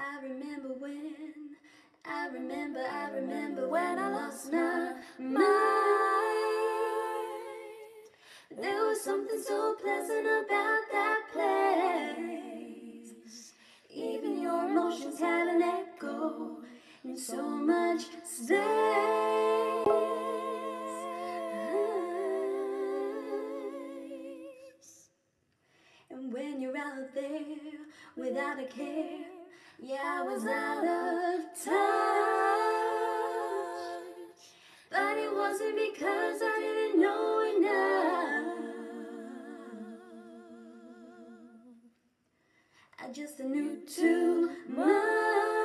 I remember when, I remember, I remember when I lost my mind. There was something so pleasant about that place. Even your emotions had an echo in so much space. And when you're out there without a care, yeah, I was out of touch. But it wasn't because I didn't know enough. I just knew too much.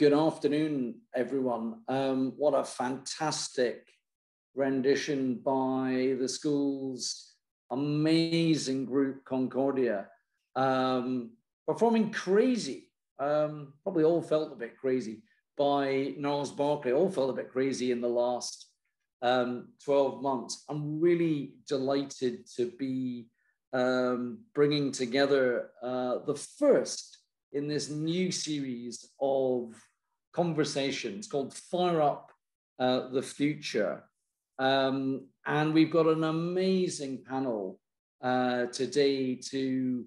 Good afternoon, everyone. Um, what a fantastic rendition by the school's amazing group, Concordia, um, performing Crazy. Um, probably all felt a bit crazy by Gnarls Barkley, all felt a bit crazy in the last um, 12 months. I'm really delighted to be um, bringing together uh, the first in this new series of conversations It's called Fire Up uh, the Future. Um, and we've got an amazing panel uh, today to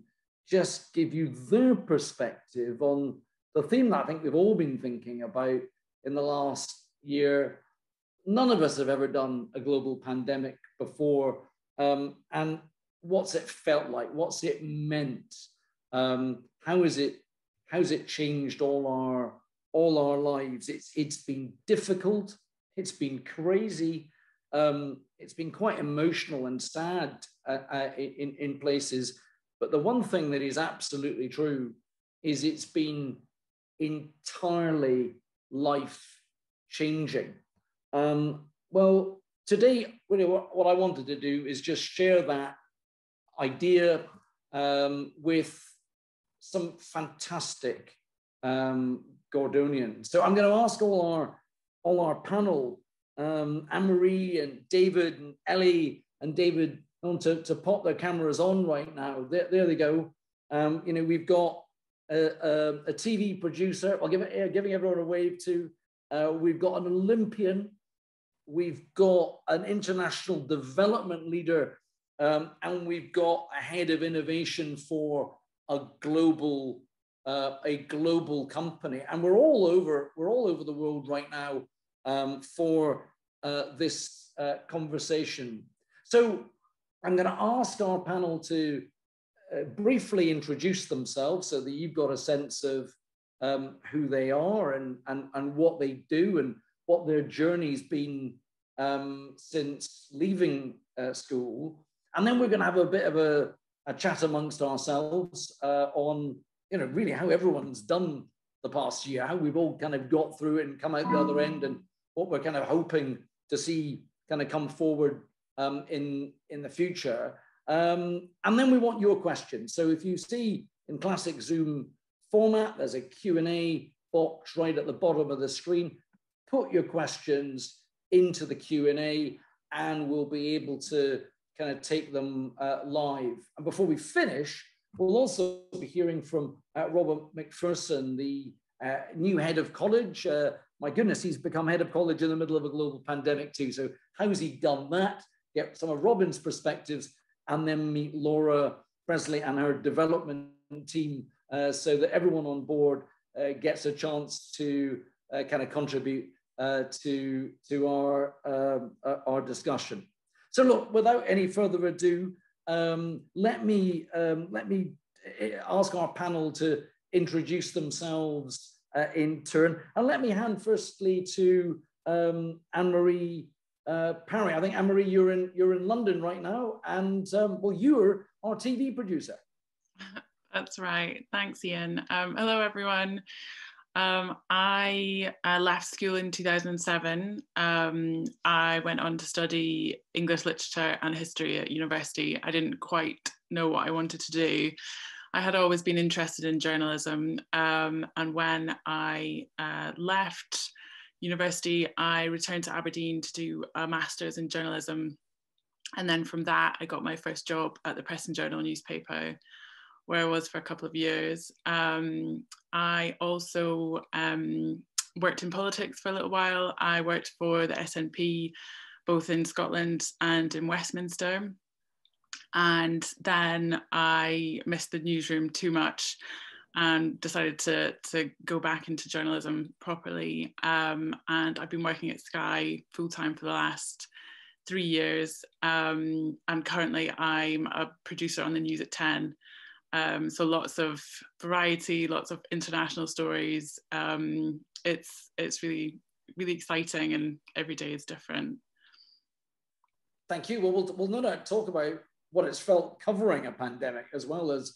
just give you their perspective on the theme that I think we've all been thinking about in the last year. None of us have ever done a global pandemic before. Um, and what's it felt like? What's it meant? Um, how is it how's it changed all our all our lives. It's it's been difficult. It's been crazy. Um, it's been quite emotional and sad uh, uh, in in places. But the one thing that is absolutely true is it's been entirely life changing um, well today really what, i wanted to do is just share that idea um, with some fantastic um, Gordonians. So I'm going to ask all our all our panel um, Anne-Marie and David and Ellie and David on to, to pop their cameras on right now. There, there they go. Um, you know, we've got a, a, a TV producer. I'll give it, giving everyone a wave to. Uh, we've got an Olympian. We've got an international development leader, um, and we've got a head of innovation for a global uh, a global company. And we're all over we're all over the world right now um, for uh, this uh, conversation. So I'm going to ask our panel to uh, briefly introduce themselves so that you've got a sense of um, who they are and, and, and what they do and what their journey's been um, since leaving uh, school. And then we're going to have a bit of a, a chat amongst ourselves uh, on, you know, really how everyone's done the past year, how we've all kind of got through it and come out the other end, and what we're kind of hoping to see kind of come forward um, in in the future. Um, and then we want your questions. So if you see in classic Zoom format, there's a Q&A box right at the bottom of the screen. Put your questions into the Q&A and we'll be able to kind of take them uh, live. And before we finish, we'll also be hearing from uh, Robert McPherson, the uh, new head of college. Uh, my goodness, he's become head of college in the middle of a global pandemic too. So how's he done that? Get some of Robin's perspectives and then meet Laura Presley and her development team uh, so that everyone on board uh, gets a chance to uh, kind of contribute to, to our, um, our discussion. So look, without any further ado, um, let, me, um, let me uh, ask our panel to introduce themselves in turn. And let me hand firstly to um, Anne-Marie uh, Parry. I think Anne Marie, you're in you're in London right now, and um, well, you're our TV producer. That's right. Thanks, Iain. Um, hello, everyone. Um, I uh, left school in 2007. Um, I went on to study English literature and history at university. I didn't quite know what I wanted to do. I had always been interested in journalism, um, and when I uh, left university, I returned to Aberdeen to do a master's in journalism. And then from that, I got my first job at the Press and Journal newspaper, where I was for a couple of years. Um, I also um, worked in politics for a little while. I worked for the SNP, both in Scotland and in Westminster. And then I missed the newsroom too much and decided to to go back into journalism properly. Um, and I've been working at Sky full time for the last three years. Um, and currently, I'm a producer on the news at ten. Um, so lots of variety, lots of international stories. Um, it's it's really really exciting, and every day is different. Thank you. Well, we'll, we'll no doubt talk about what it's felt covering a pandemic as well as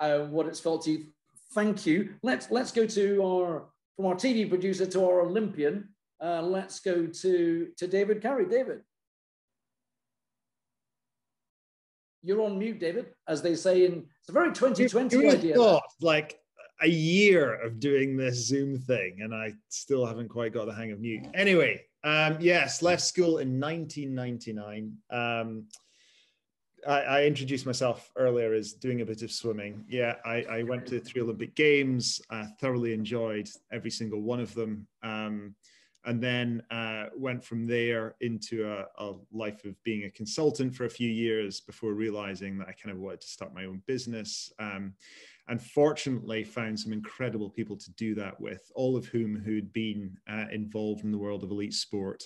uh, what it's felt to you thank you. Let's let's go to our from our TV producer to our Olympian. Uh, let's go to to David Carry. David, you're on mute, David. As they say in it's a very 2020 you, you idea. Thought, like a year of doing this Zoom thing, and I still haven't quite got the hang of mute. Anyway, um, yes, left school in 1999. Um, I, I, introduced myself earlier as doing a bit of swimming. Yeah, I, I went to three Olympic Games. I thoroughly enjoyed every single one of them. Um, and then uh, went from there into a, a, life of being a consultant for a few years before realizing that I kind of wanted to start my own business. Um, and fortunately found some incredible people to do that with, all of whom who'd been uh, involved in the world of elite sport.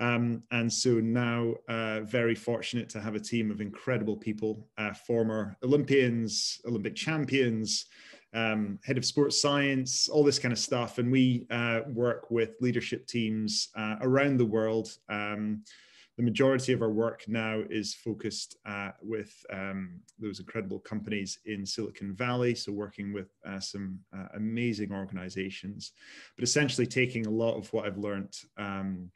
Um, and so now, uh, very fortunate to have a team of incredible people, uh, former Olympians, Olympic champions, um, head of sports science, all this kind of stuff. And we uh, work with leadership teams uh, around the world. Um, the majority of our work now is focused uh, with um, those incredible companies in Silicon Valley. So, working with uh, some uh, amazing organizations, but essentially taking a lot of what I've learned um,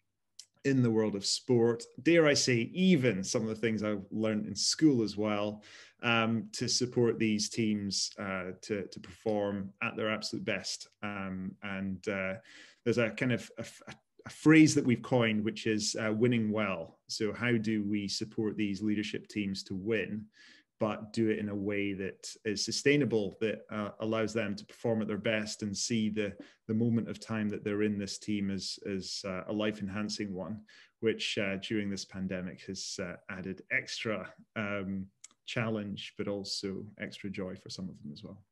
in the world of sport, dare I say, even some of the things I've learned in school as well, um, to support these teams uh, to, to perform at their absolute best. Um, and uh, there's a kind of a, a phrase that we've coined, which is uh, winning well. So, how do we support these leadership teams to win, but do it in a way that is sustainable, that uh, allows them to perform at their best and see the the moment of time that they're in this team as as uh, a life enhancing one, which uh, during this pandemic has added extra um, challenge, but also extra joy for some of them as well.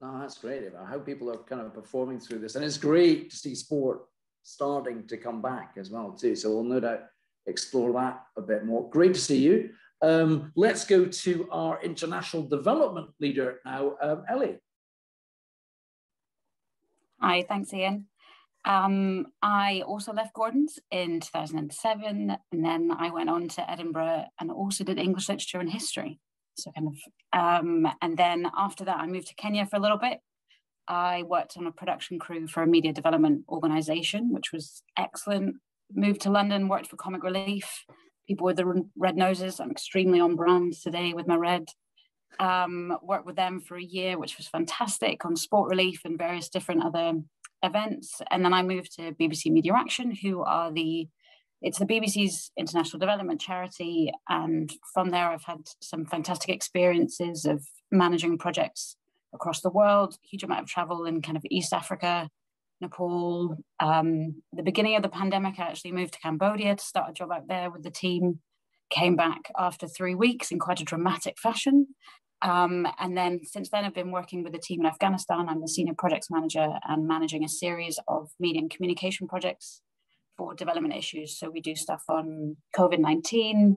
No, that's great. I hope people are kind of performing through this, and it's great to see sport starting to come back as well too. So we'll no doubt explore that a bit more. Great to see you. Um, let's go to our international development leader now, um, Ellie. Hi, thanks, Iain. Um, I also left Gordon's in 2007, and then I went on to Edinburgh and also did English literature and history. So kind of, um, and then after that, I moved to Kenya for a little bit. I worked on a production crew for a media development organization, which was excellent. Moved to London, worked for Comic Relief. People with the red noses. I'm extremely on brand today with my red. Um, worked with them for a year, which was fantastic on Sport Relief and various different other events. And then I moved to BBC Media Action, who are the it's the BBC's international development charity. And from there, I've had some fantastic experiences of managing projects across the world, huge amount of travel in kind of East Africa, Nepal. Um, the beginning of the pandemic, I actually moved to Cambodia to start a job out there with the team. Came back after three weeks in quite a dramatic fashion. Um, and then since then, I've been working with the team in Afghanistan. I'm the senior projects manager and managing a series of media and communication projects for development issues. So we do stuff on COVID 19.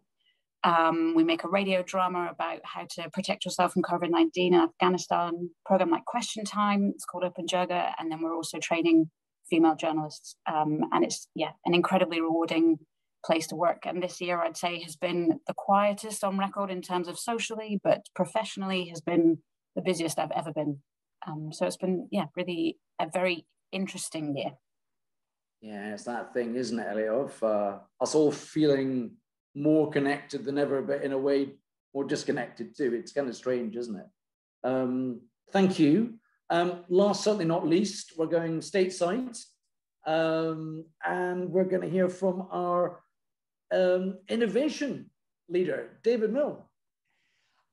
Um, we make a radio drama about how to protect yourself from COVID 19 in Afghanistan, program like Question Time, it's called Open Jirga. And then we're also training female journalists. Um, and it's, yeah, an incredibly rewarding place to work. And this year, I'd say, has been the quietest on record in terms of socially, but professionally has been the busiest I've ever been. Um, so it's been, yeah, really a very interesting year. Yeah, it's that thing, isn't it, Elliot, of uh, us all feeling more connected than ever, but in a way more disconnected too. It's kind of strange, isn't it? Um, thank you. Um, last, certainly not least, we're going stateside, um, and we're going to hear from our um, innovation leader, David Milne.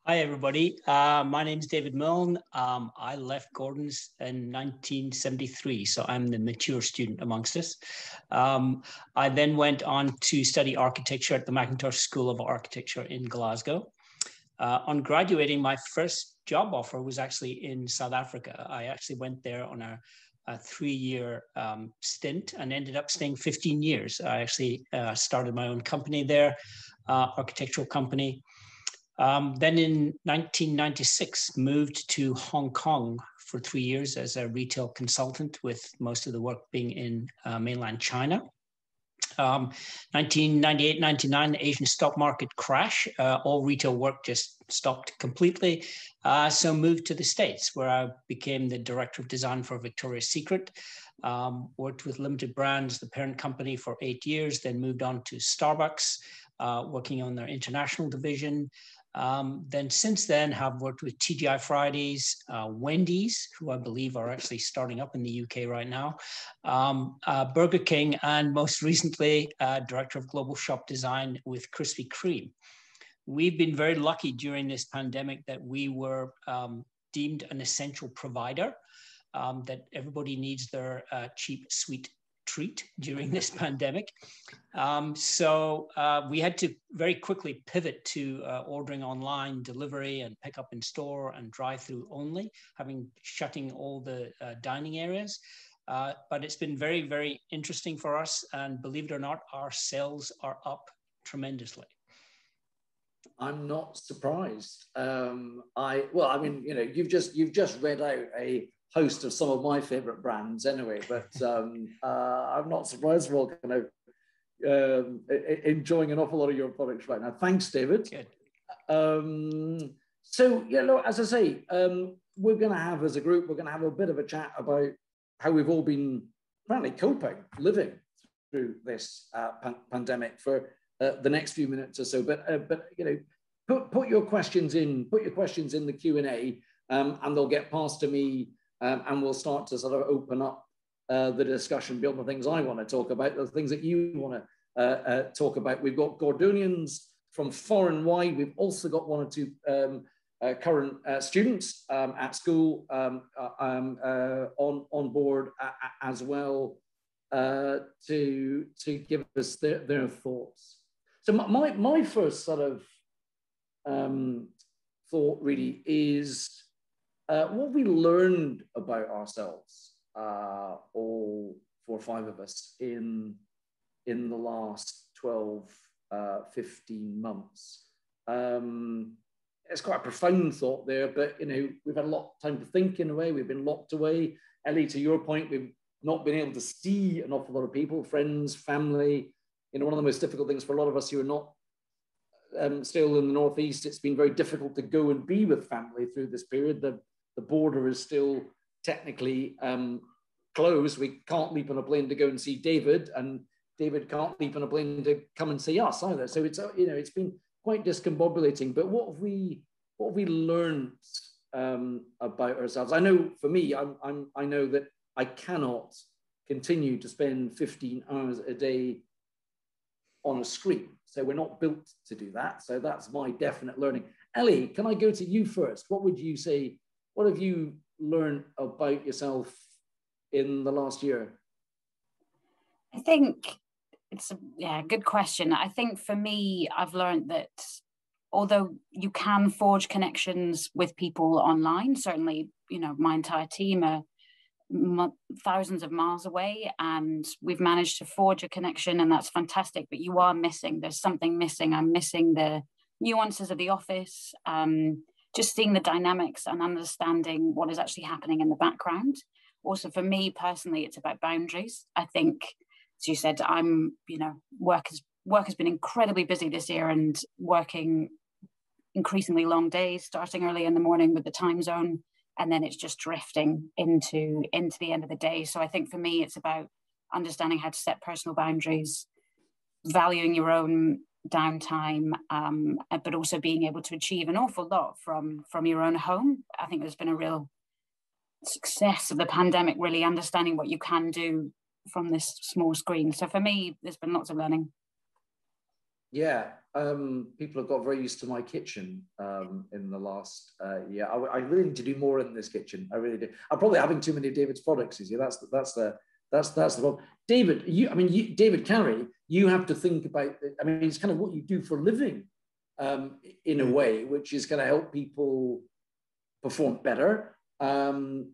Hi, everybody. Uh, my name is David Milne. Um, I left Gordon's in 1973, so I'm the mature student amongst us. Um, I then went on to study architecture at the Mackintosh School of Architecture in Glasgow. Uh, on graduating, my first job offer was actually in South Africa. I actually went there on a a three-year um, stint and ended up staying 15 years. I actually uh, started my own company there, uh, architectural company. Um, then in 1996, moved to Hong Kong for three years as a retail consultant, with most of the work being in uh, mainland China. Um, 1998, 99, the Asian stock market crash, uh, all retail work just stopped completely. Uh, so moved to the States where I became the director of design for Victoria's Secret. Um, worked with Limited Brands, the parent company, for eight years, then moved on to Starbucks, uh, working on their international division. Um, then since then have worked with TGI Fridays, uh, Wendy's, who I believe are actually starting up in the UK right now, um, uh, Burger King, and most recently, uh, Director of Global Shop Design with Krispy Kreme. We've been very lucky during this pandemic that we were um, deemed an essential provider, um, that everybody needs their uh, cheap, sweet treat during this pandemic. Um, so uh, we had to very quickly pivot to uh, ordering online delivery and pick up in store and drive through only, having shutting all the uh, dining areas. Uh, but it's been very, very interesting for us. And believe it or not, our sales are up tremendously. I'm not surprised. Um, I well, I mean, you know, you've just you've just read out a host of some of my favorite brands anyway. But um, uh, I'm not surprised we're all kind of um, enjoying an awful lot of your products right now. Thanks, David. Um, so yeah, look, as I say, um, we're going to have as a group, we're going to have a bit of a chat about how we've all been apparently coping, living through this uh, pan- pandemic for uh, the next few minutes or so. But uh, but you know, put put your questions in, put your questions in the Q and A, um, and they'll get passed to me um, and we'll start to sort of open up uh, the discussion beyond the things I want to talk about, the things that you want to uh, uh, talk about. We've got Gordonians from far and wide. We've also got one or two um, uh, current uh, students um, at school um, uh, um on, on board as well to, to give us their, their thoughts. So my, my first sort of um, thought really is what we learned about ourselves, all four or five of us in in the last 12, uh, 15 months. Um, it's quite a profound thought there, but you know, we've had a lot of time to think in a way. We've been locked away. Ellie, to your point, we've not been able to see an awful lot of people, friends, family. You know, one of the most difficult things for a lot of us who are not um, still in the Northeast, it's been very difficult to go and be with family through this period. The, the border is still technically um, closed. We can't leap on a plane to go and see David, and David can't leap on a plane to come and see us either. So it's you know it's been quite discombobulating. But what have we what have we learned um, about ourselves? I know for me, I'm, I'm I know that I cannot continue to spend 15 hours a day on a screen. So we're not built to do that. So that's my definite learning. Ellie, can I go to you first? What would you say? What have you learned about yourself in the last year? I think it's a yeah good question i think for me i've learned that although you can forge connections with people online certainly you know my entire team are thousands of miles away and we've managed to forge a connection and that's fantastic but you are missing there's something missing i'm missing the nuances of the office um, just seeing the dynamics and understanding what is actually happening in the background also for me personally it's about boundaries i think as you said, I'm, you know, work has work has been incredibly busy this year and working increasingly long days, starting early in the morning with the time zone, and then it's just drifting into into the end of the day. So I think for me, it's about understanding how to set personal boundaries, valuing your own downtime, um, but also being able to achieve an awful lot from from your own home. I think there's been a real success of the pandemic, really understanding what you can do from this small screen. So for me, there's been lots of learning. Yeah, um, people have got very used to my kitchen um, in the last uh, year. I, I, really need to do more in this kitchen. I really do. I'm probably having too many of David's products. Is yeah, that's that's the that's that's the problem. David, you, I mean, you, David Carry, you have to think about. I mean, it's kind of what you do for a living, um, in a mm. way, which is going to help people perform better. Um,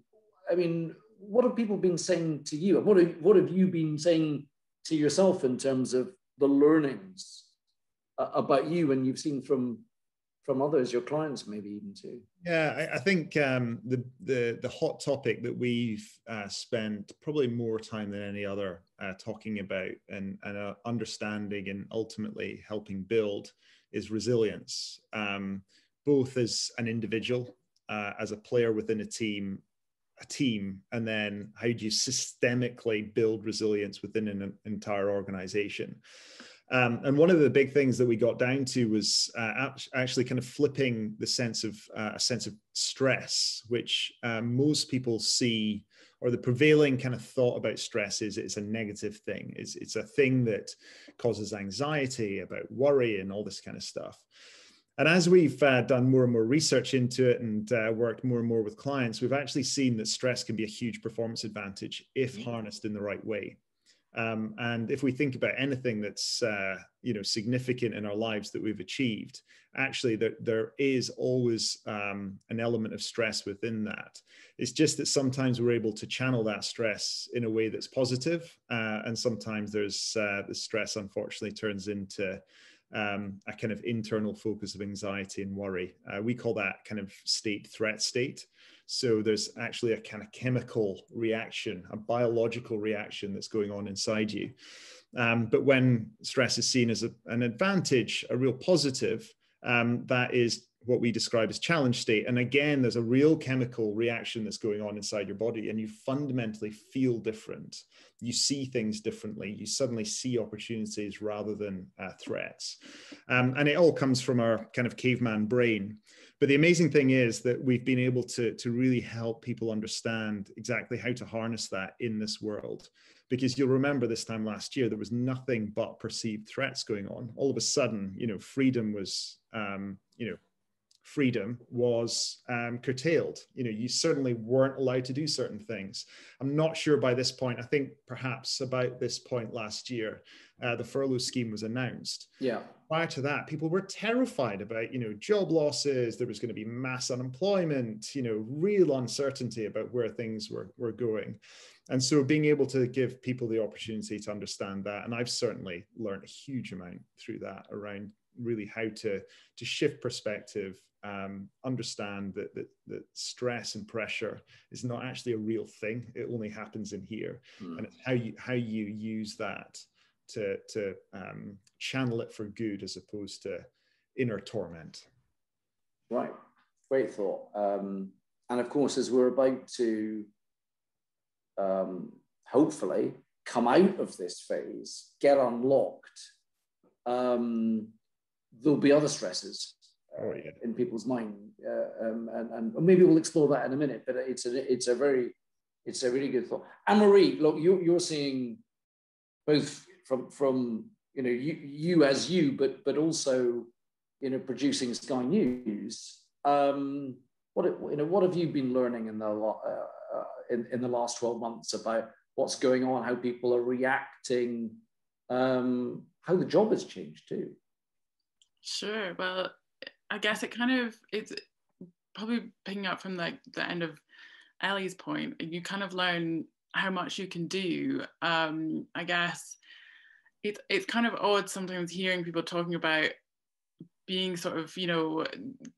I mean, what have people been saying to you? What have, what have you been saying to yourself in terms of the learnings uh, about you and you've seen from from others, your clients maybe even too? Yeah, I, I think um, the, the the hot topic that we've uh, spent probably more time than any other uh, talking about and, and uh, understanding and ultimately helping build is resilience, um, both as an individual, uh, as a player within a team, a team and then how do you systemically build resilience within an entire organization um, and one of the big things that we got down to was uh, actually kind of flipping the sense of uh, a sense of stress which um, most people see or the prevailing kind of thought about stress is it's a negative thing it's, it's a thing that causes anxiety about worry and all this kind of stuff and as we've uh, done more and more research into it and uh, worked more and more with clients, we've actually seen that stress can be a huge performance advantage if mm. harnessed in the right way. Um, and if we think about anything that's uh, you know significant in our lives that we've achieved, actually there, there is always um, an element of stress within that. It's just that sometimes we're able to channel that stress in a way that's positive, uh, and sometimes there's uh, the stress unfortunately turns into um, a kind of internal focus of anxiety and worry. Uh, we call that kind of state threat state. So there's actually a kind of chemical reaction, a biological reaction that's going on inside you. Um, but when stress is seen as a, an advantage, a real positive, um, that is what we describe as challenge state. And again, there's a real chemical reaction that's going on inside your body, and you fundamentally feel different. You see things differently. You suddenly see opportunities rather than uh, threats. Um, and it all comes from our kind of caveman brain. But the amazing thing is that we've been able to, to really help people understand exactly how to harness that in this world because you'll remember this time last year there was nothing but perceived threats going on all of a sudden you know freedom was um, you know freedom was um, curtailed. You know, you certainly weren't allowed to do certain things. I'm not sure by this point. I think perhaps about this point last year, uh, the furlough scheme was announced. Yeah. Prior to that, people were terrified about you know job losses. There was going to be mass unemployment. You know, real uncertainty about where things were were going. And so being able to give people the opportunity to understand that, and I've certainly learned a huge amount through that around really how to to shift perspective um, understand that, that, that stress and pressure is not actually a real thing. It only happens in here, mm. and it's how you how you use that to to um, channel it for good as opposed to inner torment. Right, great thought. Um, and of course, as we're about to um, hopefully come out of this phase, get unlocked, um, there'll be other stresses oh, yeah. in people's mind, uh, um, and, and maybe we'll explore that in a minute. But it's a it's a very it's a really good thought. Anne Marie, look, you, you're seeing both from from you know you, you as you, but but also you know producing Sky News. Um, what you know, what have you been learning in the uh, uh, in, in the last twelve months about what's going on, how people are reacting, um, how the job has changed too? Sure. Well, I guess it kind of it's probably picking up from like the end of Ellie's point. You kind of learn how much you can do. Um, I guess it's it's kind of odd sometimes hearing people talking about being sort of you know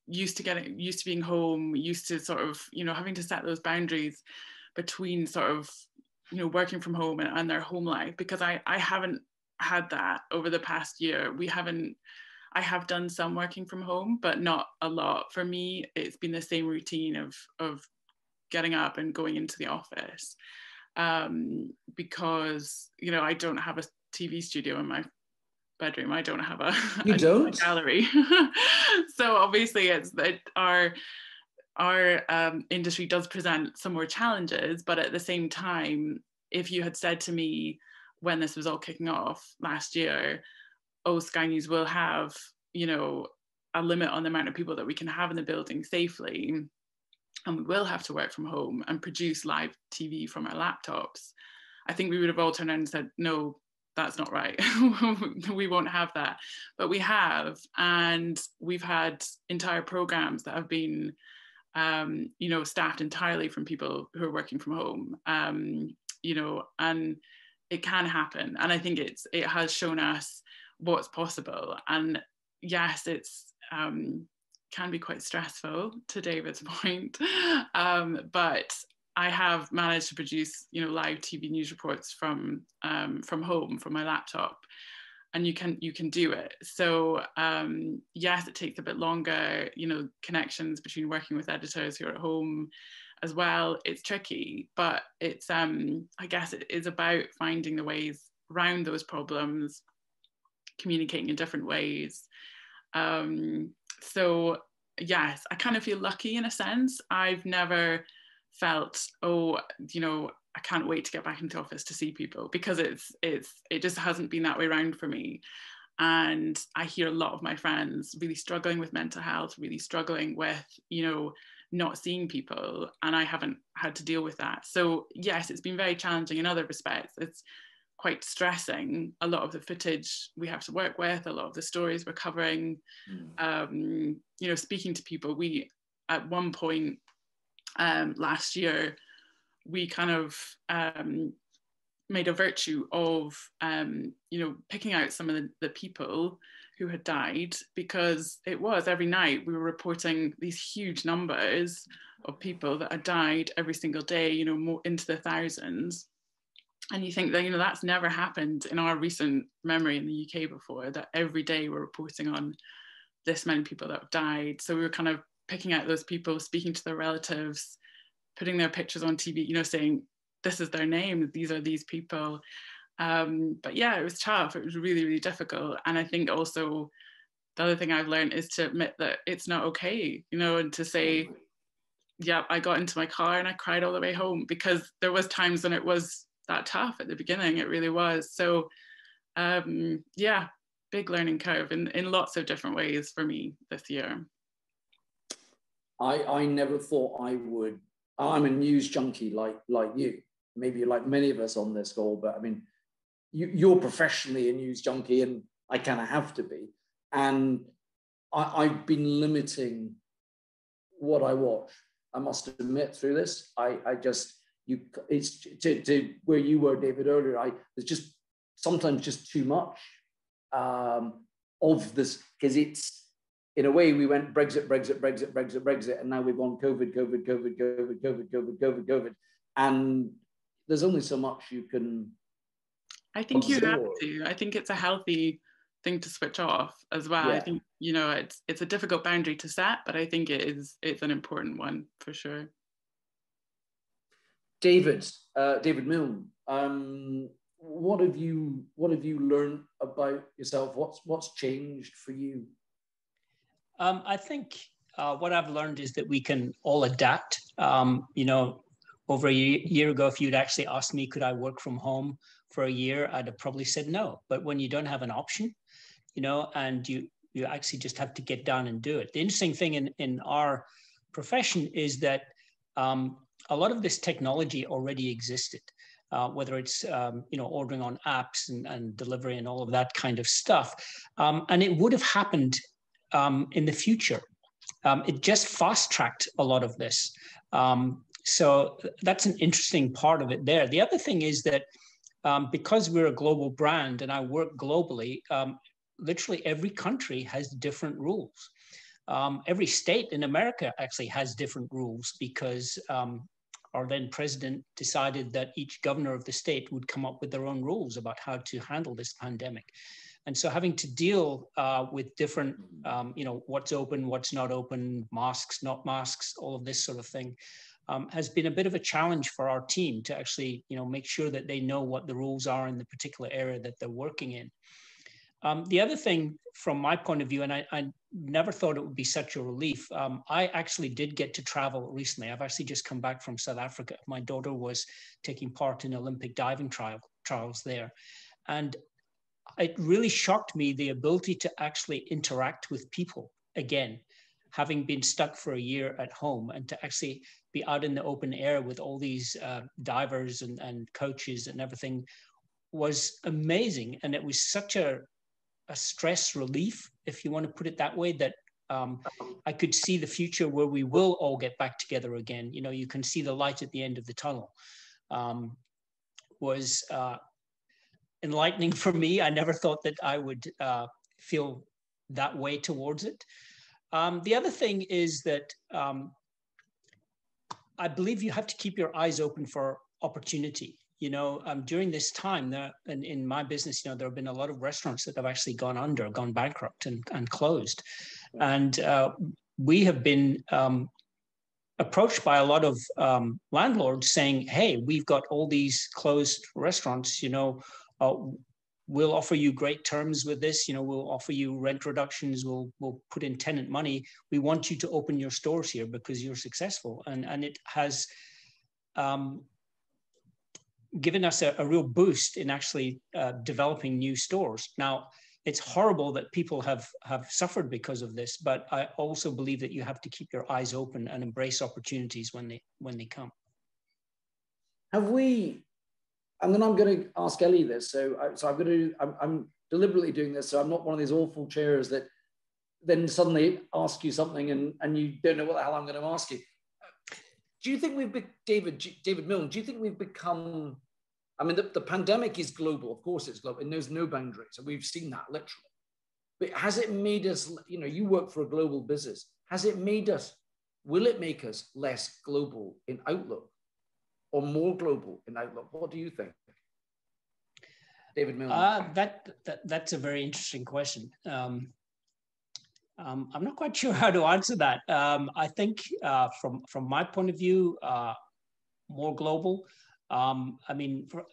used to getting used to being home, used to sort of you know having to set those boundaries between sort of you know working from home and, and their home life because I I haven't had that over the past year. We haven't I have done some working from home, but not a lot. For me, it's been the same routine of of getting up and going into the office um, because you know I don't have a TV studio in my bedroom. I don't have a, you don't? a gallery. so obviously, it's that our our um, industry does present some more challenges, but at the same time, if you had said to me when this was all kicking off last year oh, Sky News will have, you know, a limit on the amount of people that we can have in the building safely. And we will have to work from home and produce live TV from our laptops. I think we would have all turned around and said, no, that's not right. we won't have that. But we have, and we've had entire programs that have been, um, you know, staffed entirely from people who are working from home. Um, you know, and it can happen. And I think it's it has shown us what's possible. And yes, it's um, can be quite stressful to David's point, um, but I have managed to produce, you know, live TV news reports from um, from home from my laptop, and you can you can do it. So um, yes, it takes a bit longer. You know, connections between working with editors who are at home as well. It's tricky, but it's um, I guess it is about finding the ways around those problems communicating in different ways. Um, so yes, I kind of feel lucky in a sense. I've never felt, oh, you know, I can't wait to get back into office to see people because it's it's it just hasn't been that way around for me. And I hear a lot of my friends really struggling with mental health, really struggling with, you know, not seeing people. And I haven't had to deal with that. So yes, it's been very challenging in other respects. It's quite stressing a lot of the footage we have to work with a lot of the stories we're covering mm. um, you know speaking to people we at one point um, last year we kind of um, made a virtue of um, you know picking out some of the, the, people who had died because it was every night we were reporting these huge numbers of people that had died every single day you know more into the thousands and you think that you know that's never happened in our recent memory in the UK before that every day we're reporting on this many people that have died. So we were kind of picking out those people, speaking to their relatives, putting their pictures on TV, you know, saying, this is their name, these are these people. Um, but yeah, it was tough. It was really, really difficult. And I think also the other thing I've learned is to admit that it's not okay, you know, and to say, yeah, I got into my car and I cried all the way home because there was times when it was that tough at the beginning. It really was. So um, yeah, big learning curve in, in lots of different ways for me this year. I, I never thought I would. I'm a news junkie like like you, maybe like many of us on this call. But I mean, you, you're professionally a news junkie, and I kind of have to be. And I, I've been limiting what I watch. I must admit through this, I, I just you it's to, to where you were, David, earlier. I there's just sometimes just too much um, of this because it's in a way, we went Brexit, Brexit, Brexit, Brexit, Brexit, and now we've gone COVID, COVID, COVID, COVID, COVID, COVID, COVID, COVID, and there's only so much you can. I think you have to. I think it's a healthy thing to switch off as well. Yeah. I think you know it's it's a difficult boundary to set, but I think it is it's an important one for sure. David, uh, David Milne, um, what have you what have you learned about yourself? What's what's changed for you? Um, I think uh, what I've learned is that we can all adapt. Um, you know, over a year ago, if you'd actually asked me, could I work from home for a year, I'd have probably said no. But when you don't have an option, you know, and you you actually just have to get down and do it. The interesting thing in in our profession is that um, a lot of this technology already existed. Uh, whether it's um, you know ordering on apps and, and, delivery and all of that kind of stuff, um, and it would have happened um, in the future. Um, it just fast tracked a lot of this. Um, so that's an interesting part of it there. The other thing is that um, because we're a global brand and I work globally, um, literally every country has different rules. Um, every state in America actually has different rules because our then president decided that each governor of the state would come up with their own rules about how to handle this pandemic. And so having to deal uh, with different, um, you know, what's open, what's not open, masks, not masks, all of this sort of thing, um, has been a bit of a challenge for our team to actually, you know, make sure that they know what the rules are in the particular area that they're working in. Um, the other thing from my point of view, and I, I never thought it would be such a relief, um, I actually did get to travel recently. I've actually just come back from South Africa. My daughter was taking part in Olympic diving trial, trials there. And it really shocked me the ability to actually interact with people again, having been stuck for a year at home and to actually be out in the open air with all these uh, divers and, and coaches and everything was amazing. And it was such a, a stress relief, if you want to put it that way, that um, I could see the future where we will all get back together again. You know, you can see the light at the end of the tunnel. Um, was uh, enlightening for me. I never thought that I would uh, feel that way towards it. Um, the other thing is that um, I believe you have to keep your eyes open for opportunity. You know, um, during this time, there, in, in my business, you know, there have been a lot of restaurants that have actually gone under, gone bankrupt, and, and closed. And uh, we have been um, approached by a lot of um, landlords saying, "Hey, we've got all these closed restaurants. You know, uh, we'll offer you great terms with this. You know, we'll offer you rent reductions. We'll we'll put in tenant money. We want you to open your stores here because you're successful, and and it has um, given us a, a, real boost in actually uh, developing new stores. Now, it's horrible that people have have suffered because of this, but I also believe that you have to keep your eyes open and embrace opportunities when they when they come. Have we and then I'm going to ask Ellie this. So, so I'm going to, I'm, I'm deliberately doing this. So I'm not one of these awful chairs that then suddenly ask you something and, and you don't know what the hell I'm going to ask you. Do you think we've, be, David, David Milne, do you think we've become, I mean, the, the pandemic is global. Of course it's global. It knows no boundaries. And we've seen that literally. But has it made us, you know, you work for a global business. Has it made us, will it make us less global in outlook? Or more global in outlook? What do you think? David Milne. Uh, that, that, that's a very interesting question. Um, Um, I'm not quite sure how to answer that. Um, I think uh, from from my point of view, uh, more global. Um, I mean, for,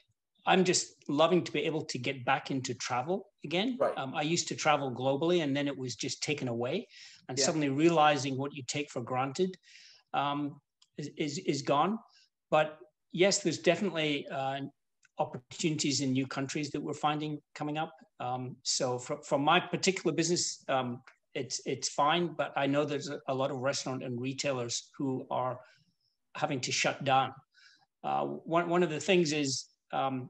I'm just loving to be able to get back into travel again. Right. Um, I used to travel globally, and then it was just taken away, and Yeah. suddenly realizing what you take for granted um, is, is is gone. But yes, there's definitely uh, opportunities in new countries that we're finding coming up. Um, so from, from my particular business, um, it's it's fine, but I know there's a, lot of restaurant and retailers who are having to shut down. Uh, one one of the things is, um,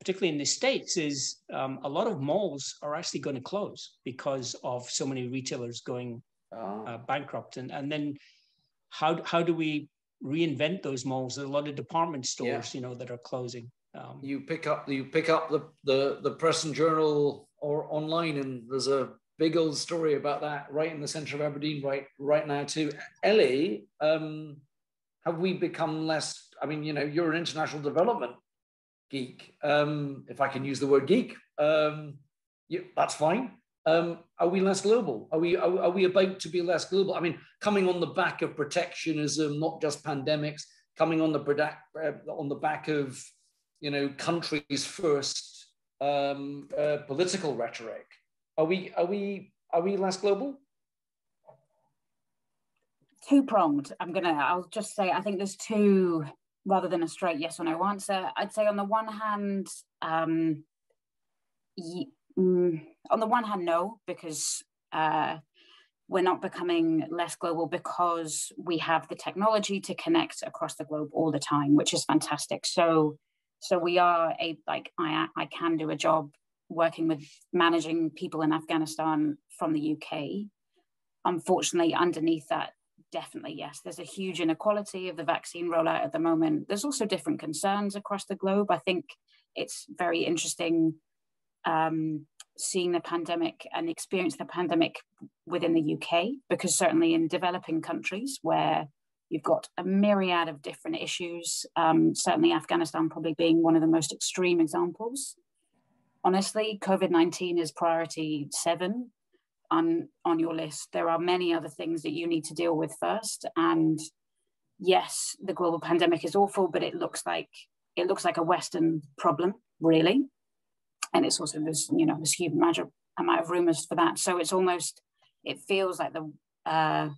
particularly in the states, is um, a lot of malls are actually going to close because of so many retailers going Ah. uh, bankrupt, and and then how how do we reinvent those malls? There's a lot of department stores, you know, that are closing. Um, you pick up you pick up the, the the press and journal or online and there's a big old story about that right in the center of aberdeen right right now too ellie um have we become less i mean you know you're an international development geek um if i can use the word geek um you, that's fine um are we less global are we are, are we about to be less global i mean coming on the back of protectionism not just pandemics coming on the uh, on the back of you know, countries first um, uh, political rhetoric. Are we are we are we less global? two pronged. I'm gonna. I'll just say. I think there's two rather than a straight yes or no answer. I'd say on the one hand, um, mm, on the one hand, no, because uh, we're not becoming less global because we have the technology to connect across the globe all the time, which is fantastic. So, so we are a like I I can do a job working with managing people in Afghanistan from the UK. Unfortunately, underneath that definitely yes there's a huge inequality of the vaccine rollout at the moment there's also different concerns across the globe i think it's very interesting um, seeing the pandemic and experience the pandemic within the uk because certainly in developing countries where you've got a myriad of different issues um, certainly afghanistan probably being one of the most extreme examples. Honestly covid-19 is priority seven on on your list. There are many other things that you need to deal with first. And yes the global pandemic is awful but it looks like it looks like a western problem really and it's also there's you know this huge amount of, amount of rumors for that. So it's almost it feels like the uh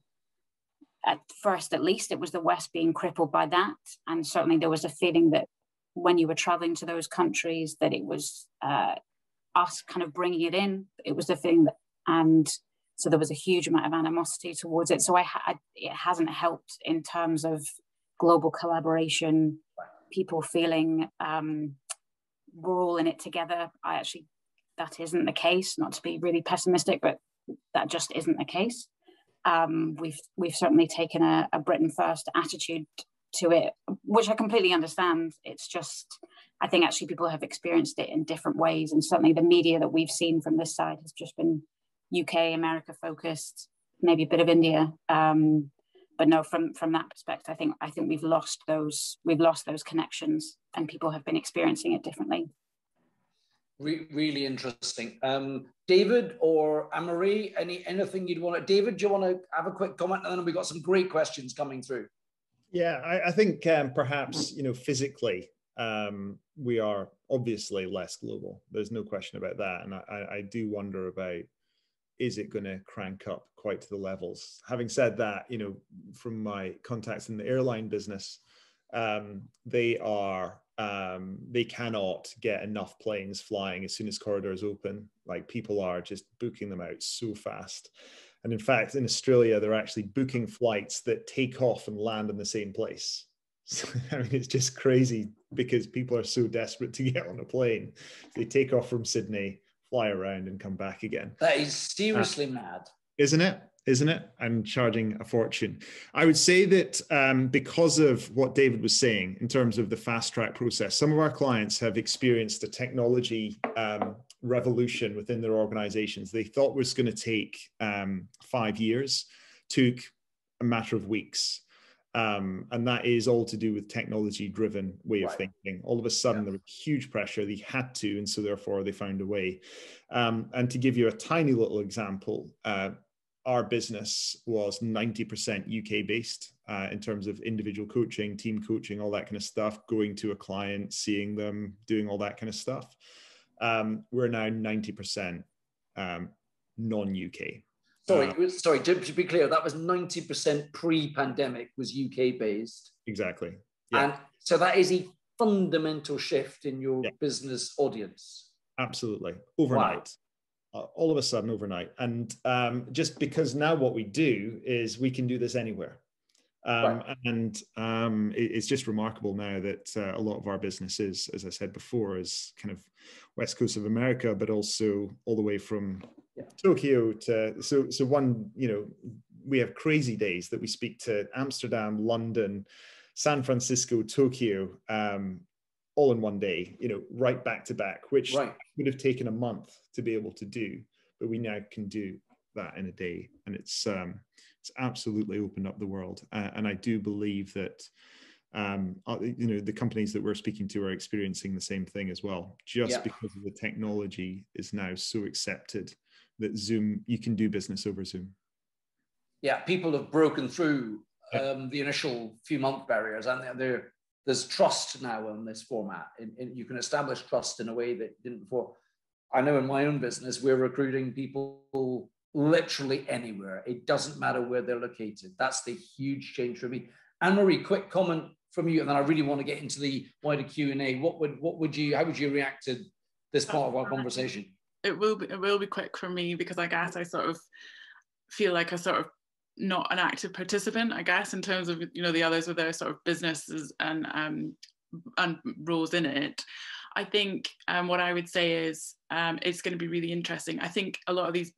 at first at least it was the west being crippled by that. And certainly there was a feeling that when you were traveling to those countries that it was uh us kind of bringing it in. It was the thing that and so there was a huge amount of animosity towards it. So I, I it hasn't helped in terms of global collaboration, people feeling um, we're all in it together. I actually that isn't the case. Not to be really pessimistic, but that just isn't the case. Um, we've we've certainly taken a, a Britain first attitude to it, which I completely understand. It's just I think actually people have experienced it in different ways, and certainly the media that we've seen from this side has just been UK, America focused, maybe a bit of India. Um, but no, from from that perspective, I think I think we've lost those we've lost those connections, and people have been experiencing it differently. Re- really interesting. Um, David or Anne-Marie, any anything you'd want to? David, do you want to have a quick comment? And then we've got some great questions coming through. Yeah, I, I think um, perhaps you know physically um, we are obviously less global. There's no question about that, and I, I do wonder about is it going to crank up quite to the levels? Having said that, you know, from my contacts in the airline business, um, they are um, they cannot get enough planes flying as soon as corridors open. Like people are just booking them out so fast. And in fact, in Australia, they're actually booking flights that take off and land in the same place. So, I mean, it's just crazy because people are so desperate to get on a plane. They take off from Sydney, fly around, and come back again. That is seriously uh, mad, isn't it? Isn't it? I'm charging a fortune. I would say that um, because of what David was saying in terms of the fast track process, some of our clients have experienced a technology um, revolution within their organizations. They thought was going to take um, five years, took a matter of weeks. Um, and that is all to do with technology driven way of thinking all of a sudden yeah. there was huge pressure they had to and so therefore they found a way um, and to give you a tiny little example uh, our business was 90% UK based uh, in terms of individual coaching, team coaching, all that kind of stuff, going to a client, seeing them, doing all that kind of stuff. Um, we're now 90% um, non UK. Sorry, uh, sorry. To, to, be clear, that was 90% pre-pandemic was UK based. Exactly. Yeah. And so that is a fundamental shift in your yeah. business audience. Absolutely. Overnight. Wow. Uh, all of a sudden overnight. And um, just because now what we do is we can do this anywhere. Um, right. And um, it, it's just remarkable now that uh, a lot of our businesses, as I said before, is kind of west coast of America, but also all the way from yeah. Tokyo to so so one you know we have crazy days that we speak to Amsterdam, London, San Francisco, Tokyo, um, all in one day, you know, right back to back, which right. would have taken a month to be able to do, but we now can do that in a day, and it's um, it's absolutely opened up the world, uh, and I do believe that. Um, uh, you know the companies that we're speaking to are experiencing the same thing as well just yeah. because of the technology is now so accepted that zoom you can do business over zoom yeah people have broken through um, the initial few month barriers, and there, there's trust now in this format. In, in, you can establish trust in a way that didn't before. I know in my own business, we're recruiting people literally anywhere. It doesn't matter where they're located. That's the huge change for me. Anne Marie, quick comment from you, and then I really want to get into the wider Q and A. What would what would you how would you react to this part of our conversation? It will be it will be quick for me because I guess I sort of feel like I sort of not an active participant, I guess, in terms of you know the others with their sort of businesses and um, and roles in it. I think um, what I would say is um, it's going to be really interesting. I think a lot of these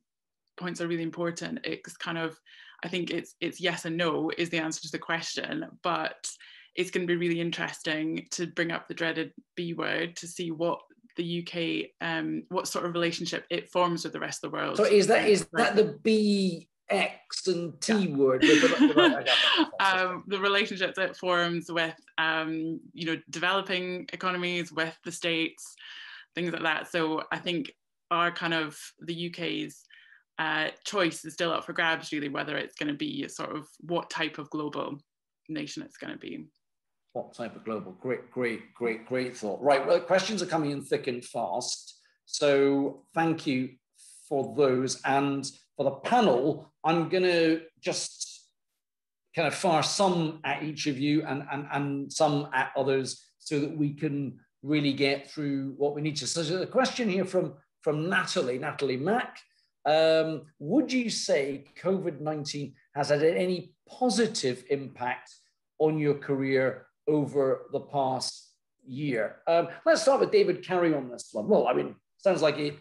points are really important. It's kind of I think it's it's yes and no is the answer to the question, but it's going to be really interesting to bring up the dreaded B word to see what the UK um, what sort of relationship it forms with the rest of the world. So is that is that the B X and T yeah. word. um, the relationships it forms with, um, you know, developing economies, with the states, things like that. So I think our kind of the UK's uh, choice is still up for grabs, really, whether it's going to be sort of what type of global nation it's going to be. What type of global? Great, great, great, great thought. Right. Well, questions are coming in thick and fast. So thank you for those. And for the panel, I'm going to just kind of fire some at each of you and, and, and some at others so that we can really get through what we need to. So a question here from, from Natalie, Natalie Mack. Um, would you say COVID-19 has had any positive impact on your career over the past year? Um, let's start with David Carey on this one. Well, I mean, sounds like it,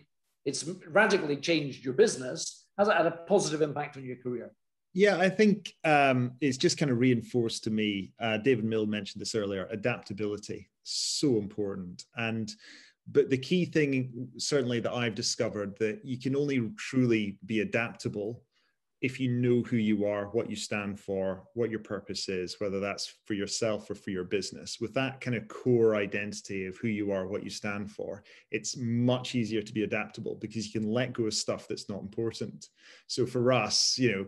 it's radically changed your business has it had a positive impact on your career? Yeah, I think um, it's just kind of reinforced to me. Uh, David Milne mentioned this earlier. Adaptability so important, and but the key thing, certainly that I've discovered, that you can only truly be adaptable if you know who you are, what you stand for, what your purpose is, whether that's for yourself or for your business, with that kind of core identity of who you are, what you stand for, it's much easier to be adaptable because you can let go of stuff that's not important. So for us, you know,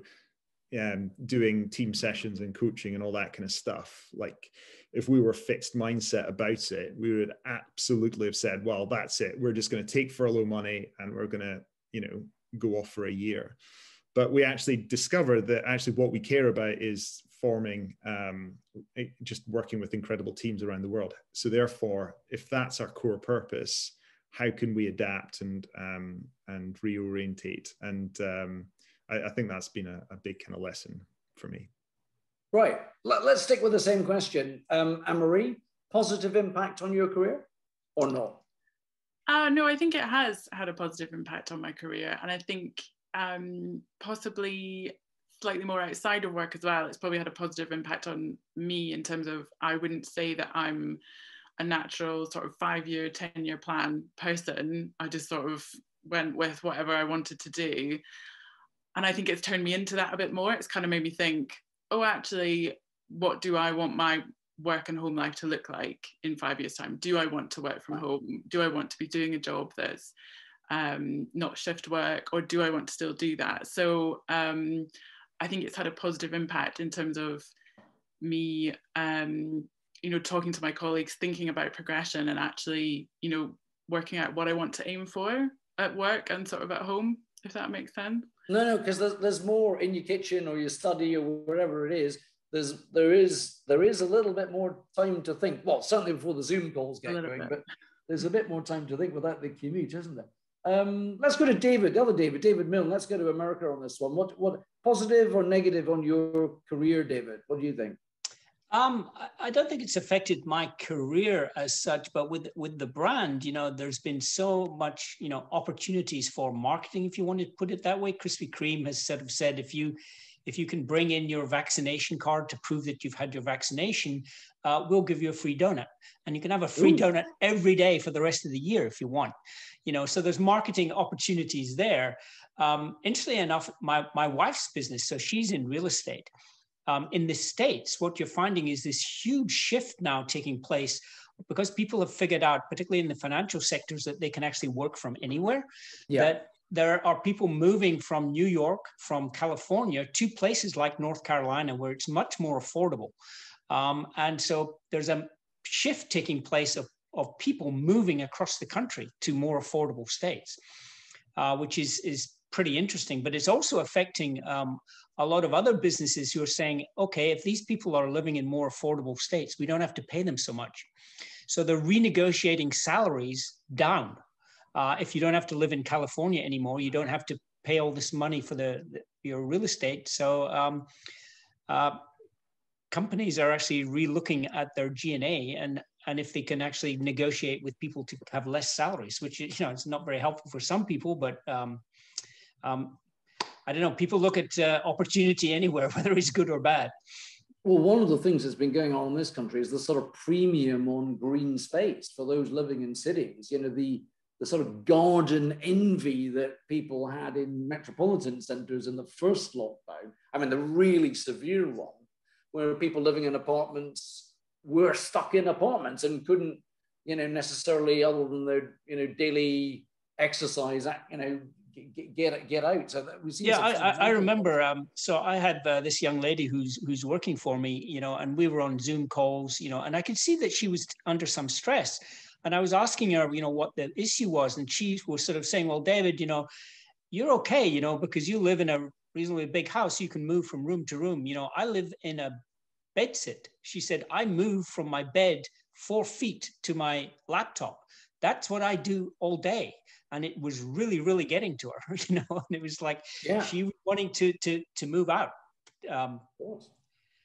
um, doing team sessions and coaching and all that kind of stuff, like if we were fixed mindset about it, we would absolutely have said, well, that's it. We're just going to take furlough money and we're going to, you know, go off for a year but we actually discovered that actually what we care about is forming um, just working with incredible teams around the world. So therefore if that's our core purpose how can we adapt and um, and reorientate? And um, I, I, think that's been a, a, big kind of lesson for me. Right. Let, us stick with the same question. Um, anne-marie positive impact on your career or not? Uh, no, I think it has had a positive impact on my career. And I think um, possibly slightly more outside of work as well, it's probably had a positive impact on me in terms of I wouldn't say that I'm a natural sort of five year, 10 year plan person. I just sort of went with whatever I wanted to do. And I think it's turned me into that a bit more. It's kind of made me think, oh, actually, what do I want my work and home life to look like in five years' time? Do I want to work from home? Do I want to be doing a job that's um, not shift work, or do I want to still do that? So um, I think it's had a positive impact in terms of me, um, you know, talking to my colleagues, thinking about progression, and actually, you know, working out what I want to aim for at work and sort of at home, if that makes sense. No, no, because there's, there's more in your kitchen or your study or wherever it is. There's there is there is a little bit more time to think. Well, certainly before the Zoom calls get going, bit. but there's a bit more time to think without the commute, isn't there? Um, let's go to David, the other David, David Milne. Let's go to America on this one. What what positive or negative on your career, David? What do you think? Um, I don't think it's affected my career as such, but with with the brand, you know, there's been so much, you know, opportunities for marketing, if you want to put it that way. Krispy Kreme has sort of said if you if you can bring in your vaccination card to prove that you've had your vaccination, uh, we'll give you a free donut, and you can have a free Ooh. donut every day for the rest of the year if you want. You know, so there's marketing opportunities there. Um, interestingly enough, my my wife's business, so she's in real estate um, in the States, what you're finding is this huge shift now taking place because people have figured out, particularly in the financial sectors, that they can actually work from anywhere. Yeah. That there are people moving from New York, from California to places like North Carolina, where it's much more affordable. Um, and so there's a shift taking place of, of people moving across the country to more affordable states, uh, which is, is pretty interesting. But it's also affecting um, a lot of other businesses who are saying, okay, if these people are living in more affordable states, we don't have to pay them so much. So they're renegotiating salaries down. Uh, if you don't have to live in California anymore, you don't have to pay all this money for the, the your real estate. So um, uh, companies are actually re-looking at their G&A and and if they can actually negotiate with people to have less salaries, which is you know it's not very helpful for some people, but um, um, I don't know, people look at uh, opportunity anywhere, whether it's good or bad. Well, one of the things that's been going on in this country is the sort of premium on green space for those living in cities. You know, the the sort of garden envy that people had in metropolitan centres in the first lockdown. I mean, the really severe one, where people living in apartments were stuck in apartments and couldn't, you know, necessarily other than their, you know, daily exercise, you know, get get out. So that was yeah. I, I remember. Um, so I had uh, this young lady who's who's working for me, you know, and we were on Zoom calls, you know, and I could see that she was under some stress. And I was asking her, you know, what the issue was, and she was sort of saying, "Well, David, you know, you're okay, you know, because you live in a reasonably big house, you can move from room to room. You know, I live in a bedsit. She said, I move from my bed four feet to my laptop. That's what I do all day and it was really really getting to her you know and it was like yeah. she was wanting to to to move out um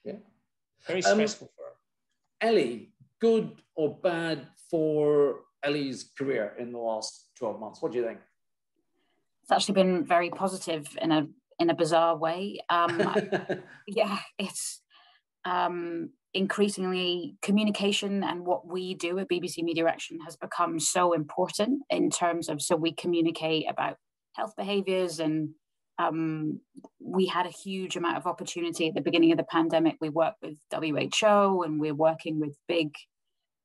yeah very um, stressful um, for her ellie good or bad for ellie's career in the last 12 months? What do you think? It's actually been very positive in a in a bizarre way. Um yeah it's um increasingly communication and what we do at BBC Media Action has become so important in terms of so we communicate about health behaviors and um, we had a huge amount of opportunity at the beginning of the pandemic. We worked with WHO and we're working with big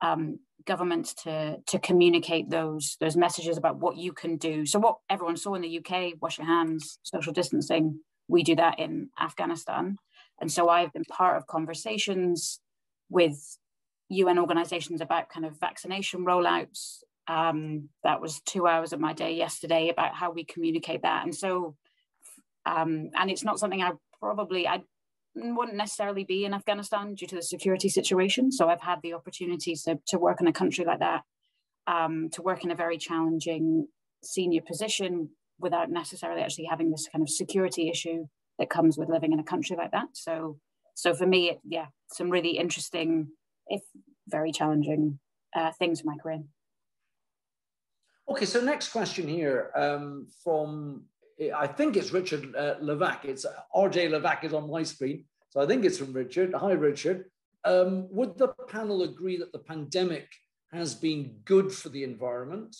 um, governments to to communicate those those messages about what you can do. So what everyone saw in the UK, wash your hands, social distancing, we do that in Afghanistan. And so I've been part of conversations with UN organizations about kind of vaccination rollouts. Um, that was two hours of my day yesterday about how we communicate that. And so, um, and it's not something I probably, I wouldn't necessarily be in Afghanistan due to the security situation. So I've had the opportunity to, to work in a country like that, um, to work in a very challenging senior position without necessarily actually having this kind of security issue that comes with living in a country like that. So, so for me, it, yeah, some really interesting, if very challenging uh, things in my career. Okay, so next question here um, from, I think it's Richard uh, Levac. It's uh, RJ Levac is on my screen. So I think it's from Richard. Hi, Richard. Um, would the panel agree that the pandemic has been good for the environment?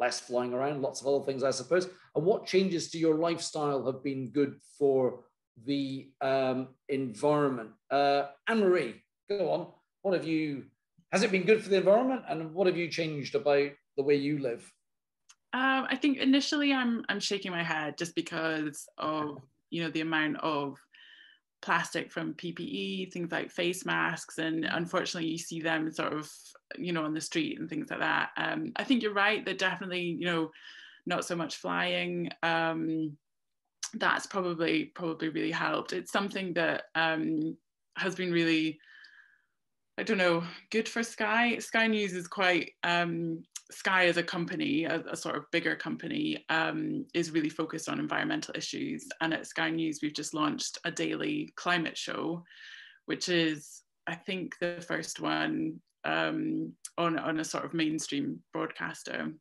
less flying around, lots of other things, I suppose. And what changes to your lifestyle have been good for the um, environment? Uh, Anne Marie, go on. What have you? Has it been good for the environment, and what have you changed about the way you live? Um, I think initially I'm I'm shaking my head just because of you know the amount of plastic from PPE, things like face masks, and unfortunately you see them sort of you know on the street and things like that. Um, I think you're right that definitely you know not so much flying. Um, that's probably probably really helped. It's something that um, has been really I don't know, good for Sky. Sky News is quite um, Sky as a company, a, a sort of bigger company, um, is really focused on environmental issues. And at Sky News, we've just launched a daily climate show, which is, I think, the first one um, on, on a sort of mainstream broadcaster.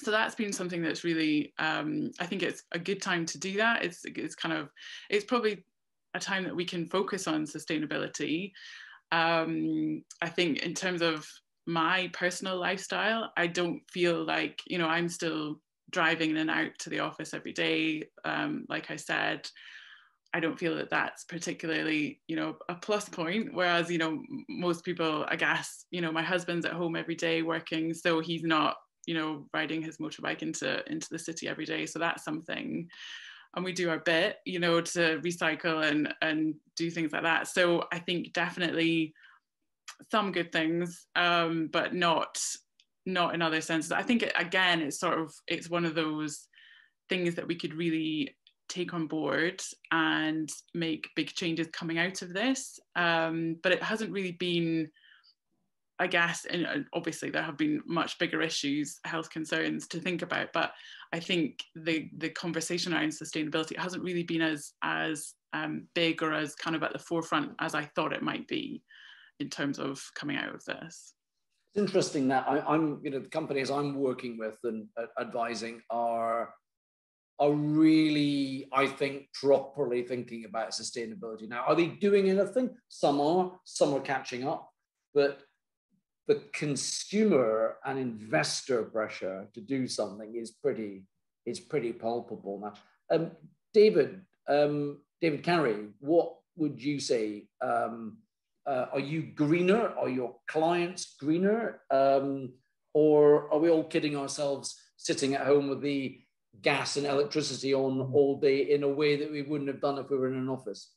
So that's been something that's really, um, I think it's a good time to do that. It's, it's kind of, it's probably a time that we can focus on sustainability. Um, I think in terms of my personal lifestyle, I don't feel like, you know, I'm still driving in and out to the office every day. Um, like I said, I don't feel that that's particularly, you know, a plus point. Whereas, you know, most people, I guess, you know, my husband's at home every day working, so he's not, you know, riding his motorbike into into the city every day. So that's something. And we do our bit, you know, to recycle and and do things like that. So I think definitely some good things, um, but not not in other senses. I think again, it's sort of it's one of those things that we could really take on board and make big changes coming out of this. Um, but it hasn't really been, I guess, and obviously there have been much bigger issues, health concerns to think about. But I think the the conversation around sustainability hasn't really been as as um, big or as kind of at the forefront as I thought it might be in terms of coming out of this? It's interesting that I, am you know, the companies I'm working with and uh, advising are are really, I think, properly thinking about sustainability now. Are they doing anything? Some are, some are catching up, but the consumer and investor pressure to do something is pretty is pretty palpable now. Um, David, um, David Carey, what would you say um, uh, are you greener? Are your clients greener? Um, or are we all kidding ourselves sitting at home with the gas and electricity on all day in a way that we wouldn't have done if we were in an office?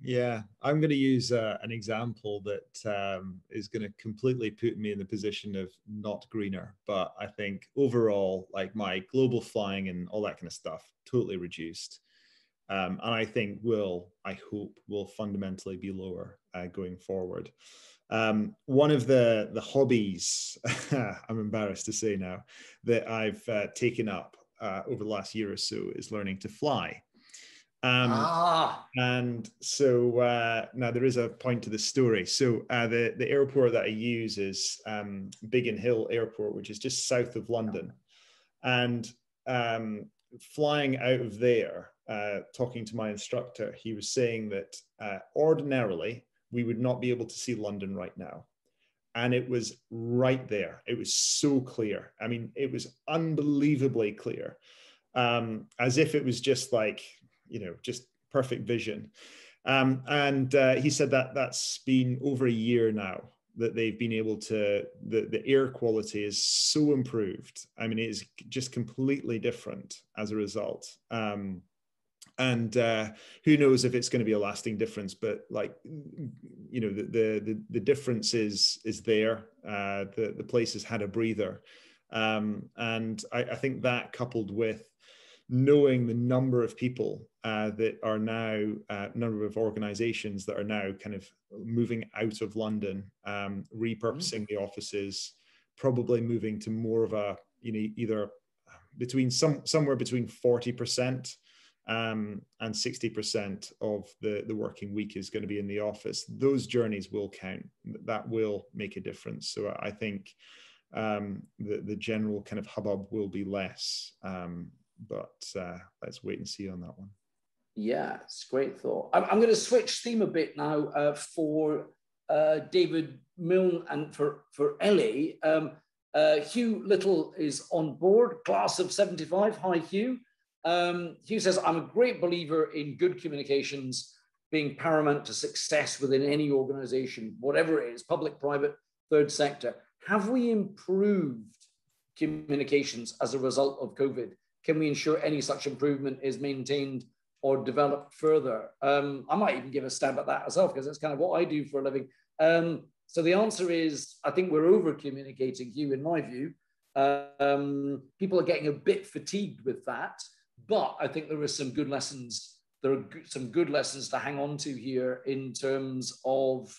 Yeah, I'm going to use uh, an example that um, is going to completely put me in the position of not greener. But I think overall, like my global flying and all that kind of stuff, totally reduced um, and I think will, I hope, will fundamentally be lower uh, going forward. Um, one of the the hobbies I'm embarrassed to say now that I've uh, taken up uh, over the last year or so is learning to fly. Um, ah. And so uh, now there is a point to the story. So uh, the the airport that I use is um, Biggin Hill Airport, which is just south of London, and um, flying out of there uh, talking to my instructor, he was saying that uh, ordinarily we would not be able to see London right now. And it was right there. It was so clear. I mean, it was unbelievably clear, um, as if it was just like, you know, just perfect vision. Um, and uh, he said that that's been over a year now that they've been able to the, the air quality is so improved i mean it is just completely different as a result um, and uh, who knows if it's going to be a lasting difference but like you know the the the, difference is is there uh, the the place has had a breather um, and I, I, think that coupled with knowing the number of people uh, that are now uh, number of organizations that are now kind of moving out of london um, repurposing mm-hmm. the offices probably moving to more of a you know either between some somewhere between 40 percent um, and 60% of the, the working week is going to be in the office, those journeys will count. That will make a difference. So I think um, the, the general kind of hubbub will be less. Um, but uh, let's wait and see on that one. Yeah, it's great thought. I'm, I'm going to switch theme a bit now uh, for uh, David Milne and for, for Ellie. Um, uh, Hugh Little is on board, class of 75. Hi, Hugh. Um, Hugh says, I'm a great believer in good communications being paramount to success within any organization, whatever it is, public, private, third sector. Have we improved communications as a result of COVID? Can we ensure any such improvement is maintained or developed further? Um, I might even give a stab at that myself because it's kind of what I do for a living. Um, so the answer is, I think we're over communicating, Hugh, in my view. Um, people are getting a bit fatigued with that, but I think there are some good lessons. There are some good lessons to hang on to here in terms of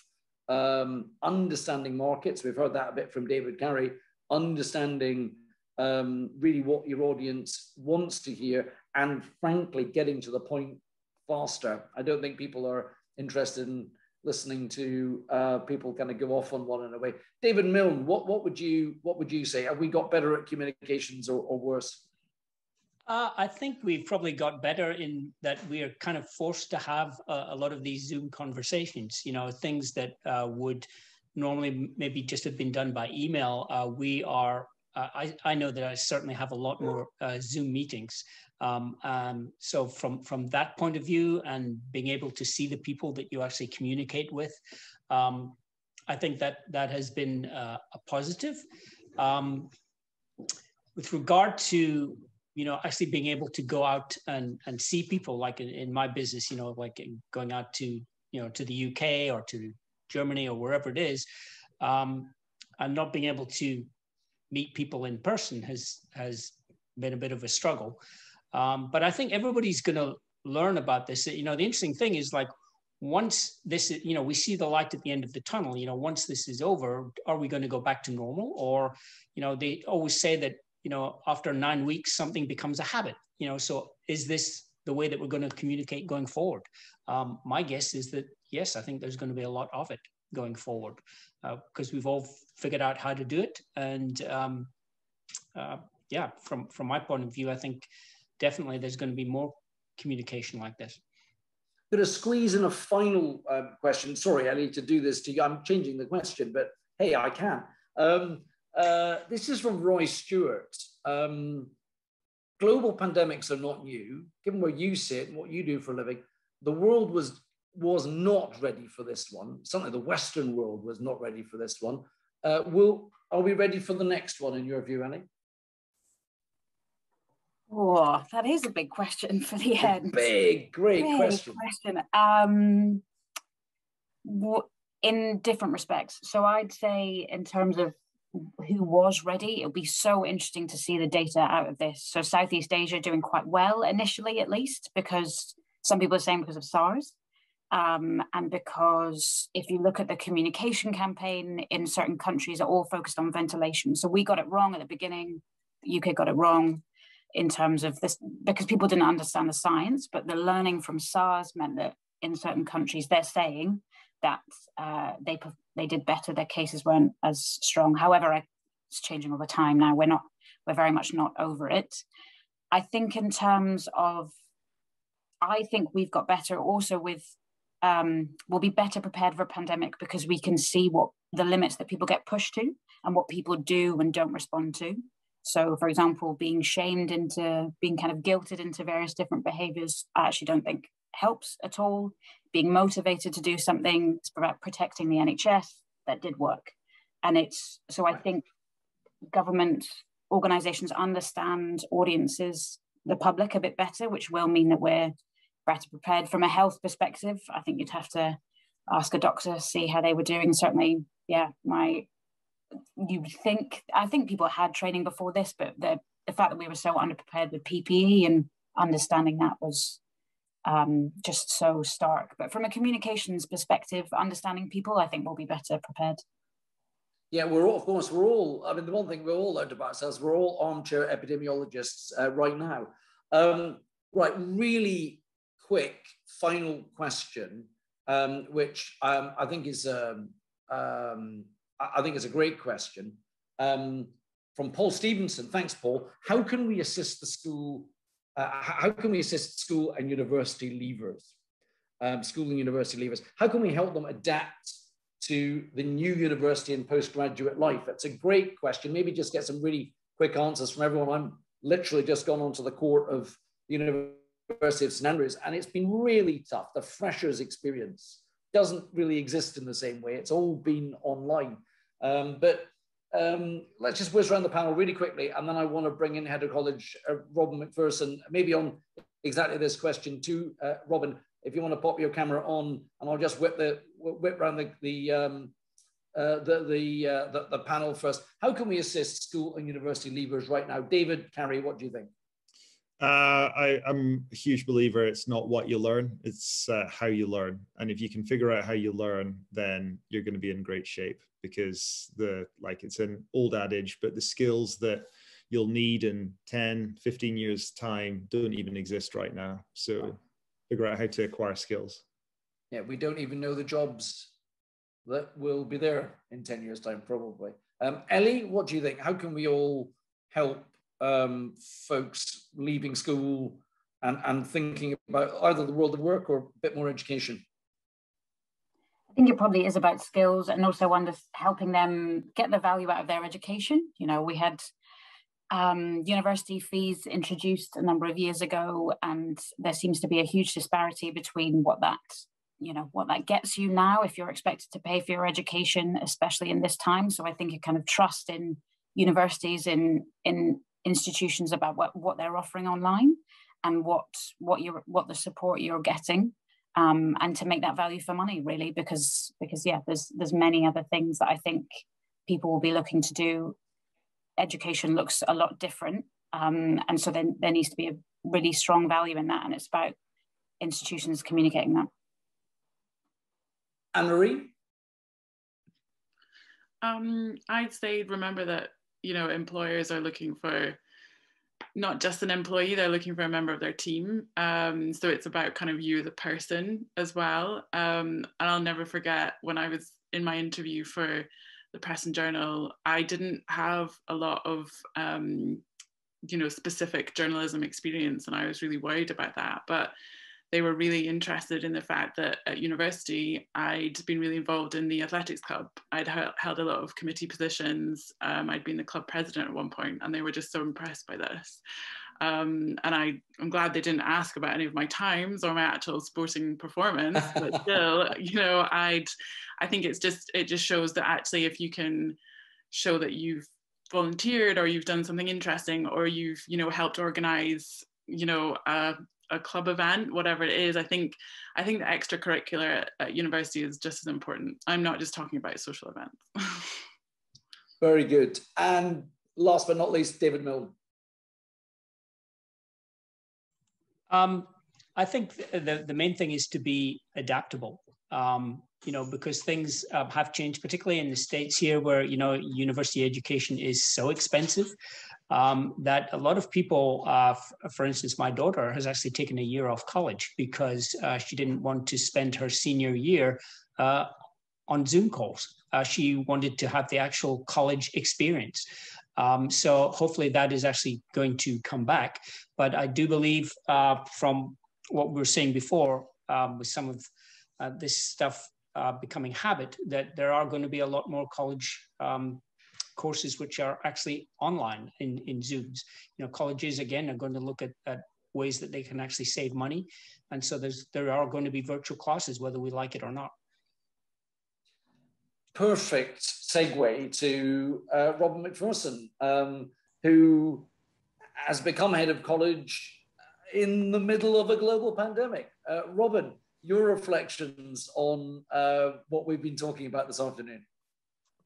um, understanding markets. We've heard that a bit from David Carey, understanding um, really what your audience wants to hear, and frankly, getting to the point faster. I don't think people are interested in listening to uh, people kind of go off on one in a way. David Milne, what, what would you what would you say? Have we got better at communications or, or worse? Uh, I think we've probably got better in that we are kind of forced to have a, a lot of these Zoom conversations. You know, things that uh, would normally maybe just have been done by email. Uh, we are. Uh, I, I know that I certainly have a lot more uh, Zoom meetings. Um, um, so from from that point of view, and being able to see the people that you actually communicate with, um, I think that that has been uh, a positive. Um, with regard to you know actually being able to go out and and see people, like in, in my business, you know, like going out to you know to the UK or to Germany or wherever it is, um, and not being able to meet people in person has has been a bit of a struggle. Um, but I think everybody's going to learn about this. You know, the interesting thing is like once this, you know, we see the light at the end of the tunnel. You know, once this is over, are we going to go back to normal? Or, you know, they always say that you know after nine weeks something becomes a habit. You know, so is this the way that we're going to communicate going forward? Um, my guess is that yes, I think there's going to be a lot of it going forward because uh, we've all figured out how to do it and. Um, uh, yeah, from from my point of view, I think definitely there's going to be more communication like this. Going to squeeze in a final um, question. Sorry, I need to do this to you. I'm changing the question, but hey, I can. Um, uh, this is from Roy Stewart. Um, global pandemics are not new. Given where you sit and what you do for a living, the world was was not ready for this one. Certainly, the Western world was not ready for this one. Uh, will are we ready for the next one in your view, Annie? Oh, that is a big question for the end. Big, great big question. question. Um, in different respects. So I'd say in terms of who was ready, it'll be so interesting to see the data out of this. So Southeast Asia doing quite well initially, at least, because some people are saying because of SARS. Um, and because if you look at the communication campaign in certain countries are all focused on ventilation. So we got it wrong at the beginning, the UK got it wrong in terms of this because people didn't understand the science, but the learning from SARS meant that in certain countries they're saying that uh, they they did better, their cases weren't as strong. However, it's changing all the time now. We're not we're very much not over it. I think in terms of, I think we've got better also with um, we'll be better prepared for a pandemic because we can see what the limits that people get pushed to and what people do and don't respond to. So, for example, being shamed into being kind of guilted into various different behaviors, I actually don't think helps at all. Being motivated to do something, it's about protecting the NHS, that did work. And it's so I think government organizations understand audiences, the public a bit better, which will mean that we're better prepared from a health perspective. I think you'd have to ask a doctor, see how they were doing. Certainly, yeah, my you think I think people had training before this, but the the fact that we were so underprepared with PPE and understanding that was um, just so stark. But from a communications perspective, understanding people, I think we'll be better prepared. Yeah, we're all, of course, we're all, I mean, the one thing we're all learned about ourselves, we're all armchair epidemiologists uh, right now. Um, right, really quick final question, um, which um, I think is um, um, I think it's a great question. Um, from Paul Stevenson, thanks, Paul. How can we assist the school? Uh, how can we assist school and university leavers, um, school and university leavers? How can we help them adapt to the new university and postgraduate life? That's a great question. Maybe just get some really quick answers from everyone. I'm literally just gone onto the court of the University of St Andrews, and it's been really tough. The freshers experience doesn't really exist in the same way. It's all been online. Um, but um, let's just whiz around the panel really quickly, and then I want to bring in head of college uh, Robin McPherson, maybe on exactly this question too. Uh, Robin, if you want to pop your camera on, and I'll just whip the whip around the the um, uh, the the, uh, the, the panel first. How can we assist school and university leavers right now? David, Carey, what do you think? Uh, I, am a huge believer. It's not what you learn; it's uh, how you learn. And if you can figure out how you learn, then you're going to be in great shape. Because the like, it's an old adage, but the skills that you'll need in 10, 15 years' time don't even exist right now. So, figure out how to acquire skills. Yeah, we don't even know the jobs that will be there in 10 years' time, probably. Um, Ellie, what do you think? How can we all help um, folks leaving school and, and thinking about either the world of work or a bit more education? I think it probably is about skills and also under helping them get the value out of their education. You know, we had um, university fees introduced a number of years ago, and there seems to be a huge disparity between what that you know what that gets you now if you're expected to pay for your education especially in this time so i think a kind of trust in universities in in institutions about what, what they're offering online and what what you're what the support you're getting um, and to make that value for money really because because yeah there's there's many other things that i think people will be looking to do education looks a lot different um, and so then there needs to be a really strong value in that and it's about institutions communicating that Anne-Marie? Um, I'd say remember that, you know, employers are looking for not just an employee, they're looking for a member of their team. Um, so it's about kind of you, the person, as well. Um, and I'll never forget when I was in my interview for the Press and Journal, I didn't have a lot of, um, you know, specific journalism experience, and I was really worried about that. But they were really interested in the fact that at university I'd been really involved in the athletics club. I'd held a lot of committee positions. Um, I'd been the club president at one point, and they were just so impressed by this. Um, and I, I'm glad they didn't ask about any of my times or my actual sporting performance. But still, you know, I'd, I think it's just it just shows that actually, if you can show that you've volunteered or you've done something interesting or you've you know helped organize you know a a club event, whatever it is, I think I think the extracurricular at university is just as important. I'm not just talking about social events. Very good. And last but not least, David Milne. Um, I think the, the main thing is to be adaptable. Um, you know, because things uh, have changed, particularly in the States here, where, you know, university education is so expensive um, that a lot of people, uh, f- for instance, my daughter has actually taken a year off college because uh, she didn't want to spend her senior year uh, on Zoom calls. Uh, she wanted to have the actual college experience. Um, so hopefully that is actually going to come back. But I do believe uh, from what we were saying before, um, with some of uh, this stuff becoming habit, that there are going to be a lot more college um, courses which are actually online in, in Zooms. You know, colleges again are going to look at, at ways that they can actually save money. And so there's there are going to be virtual classes, whether we like it or not. Perfect segue to uh, Robin McPherson, um, who has become head of college in the middle of a global pandemic. Uh, Robin, your reflections on uh, what we've been talking about this afternoon.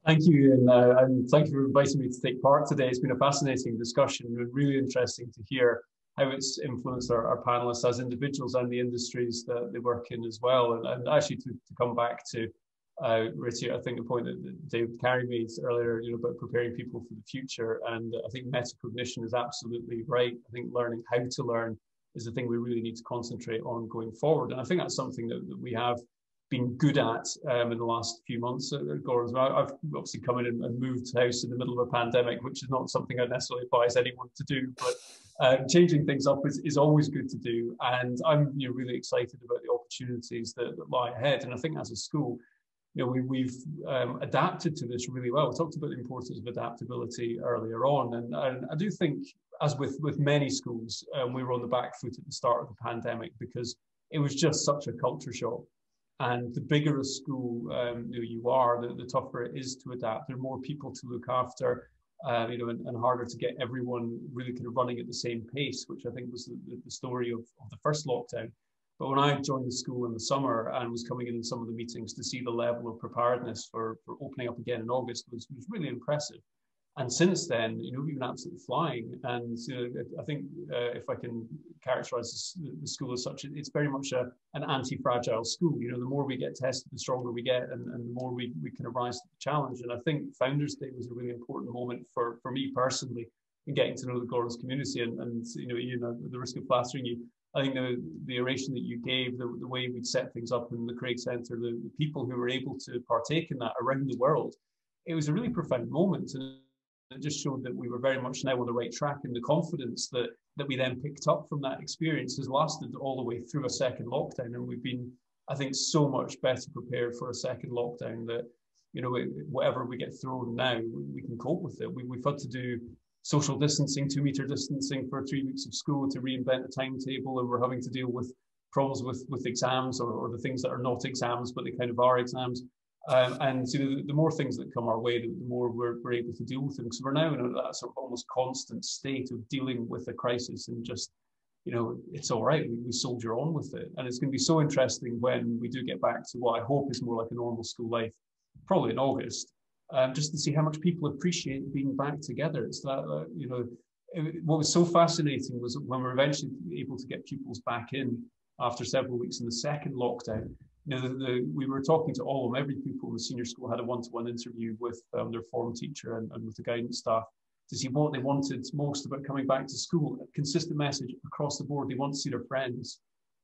Thank you, and, uh, and thank you for inviting me to take part today. It's been a fascinating discussion and really interesting to hear how it's influenced our, our, panelists as individuals and the industries that they work in as well. And, and actually, to, to, come back to uh, Richie, I think the point that David Carey made earlier, you know, about preparing people for the future, and I think metacognition is absolutely right. I think learning how to learn is the thing we really need to concentrate on going forward, and I think that's something that, that we have been good at um, in the last few months at Gordon's. I've obviously come in and moved house in the middle of a pandemic, which is not something I necessarily advise anyone to do, but um, changing things up is, is always good to do. And I'm you know, really excited about the opportunities that, that lie ahead. And I think as a school, you know, we, we've um, adapted to this really well. We talked about the importance of adaptability earlier on, and, and I do think, as with with many schools, um, we were on the back foot at the start of the pandemic because it was just such a culture shock And the bigger a school um, you, are, the, the tougher it is to adapt. There are more people to look after, uh, you know, and, and, harder to get everyone really kind of running at the same pace, which I think was the, the story of, of the first lockdown. But when I joined the school in the summer and was coming in some of the meetings to see the level of preparedness for, for opening up again in August was, was really impressive. And since then, you know, we've been absolutely flying. And you know, I think uh, if I can characterize the school as such, it's very much a, an anti-fragile school. You know, the more we get tested, the stronger we get, and, and the more we, we can rise to the challenge. And I think Founders Day was a really important moment for, for me personally in getting to know the Gordon's community. And, and you know, you know, the risk of flattering you, I think the, the oration that you gave, the, the way we'd set things up in the Craig Centre, the, the people who were able to partake in that around the world, it was a really profound moment. And it just showed that we were very much now on the right track and the confidence that that we then picked up from that experience has lasted all the way through a second lockdown. And we've been i think so much better prepared for a second lockdown that you know whatever we get thrown now we can cope with it. We, we've had to do social distancing two meter distancing for three weeks of school to reinvent a timetable. And we're having to deal with problems with with exams or, or the things that are not exams but they kind of are exams um, and the, the, more things that come our way, the, the more we're, we're, able to deal with them. So we're now in that sort of almost constant state of dealing with a crisis and just, you know, it's all right. We, we soldier on with it. And it's going to be so interesting when we do get back to what I hope is more like a normal school life, probably in August, um, just to see how much people appreciate being back together. It's that, uh, you know, it, what was so fascinating was when we we're eventually able to get pupils back in after several weeks in the second lockdown, you know, the, the, we were talking to all of them. Every pupil in the senior school had a one-to-one interview with um, their form teacher and, and with the guidance staff to see what they wanted most about coming back to school. A consistent message across the board. They want to see their friends.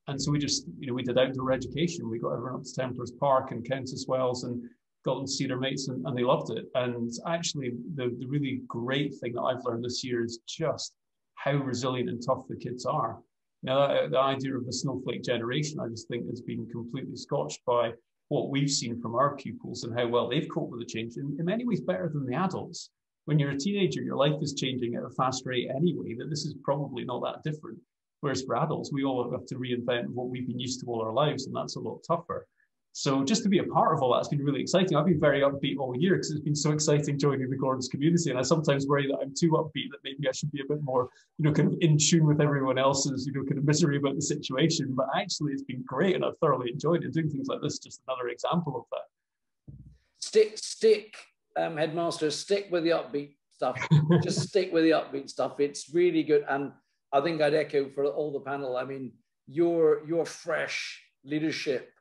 And so we just, you know, we did outdoor education. We got everyone up to Templars Park and Countesswells and got them to see their mates and, and they loved it. And actually the, the really great thing that I've learned this year is just how resilient and tough the kids are. Now, the idea of a snowflake generation, I just think has been completely scotched by what we've seen from our pupils and how well they've coped with the change. In, in many ways, better than the adults. When you're a teenager, your life is changing at a fast rate anyway, that this is probably not that different. Whereas for adults, we all have to reinvent what we've been used to all our lives, and that's a lot tougher. So just to be a part of all that's been really exciting. I've been very upbeat all year because it's been so exciting joining the Gordon's community. And I sometimes worry that I'm too upbeat, that maybe I should be a bit more, you know, kind of in tune with everyone else's, you know, kind of misery about the situation. But actually it's been great and I've thoroughly enjoyed it. Doing things like this, just another example of that. Stick, stick, um, headmaster, stick with the upbeat stuff. just stick with the upbeat stuff. It's really good. And I think I'd echo for all the panel. I mean, your your fresh leadership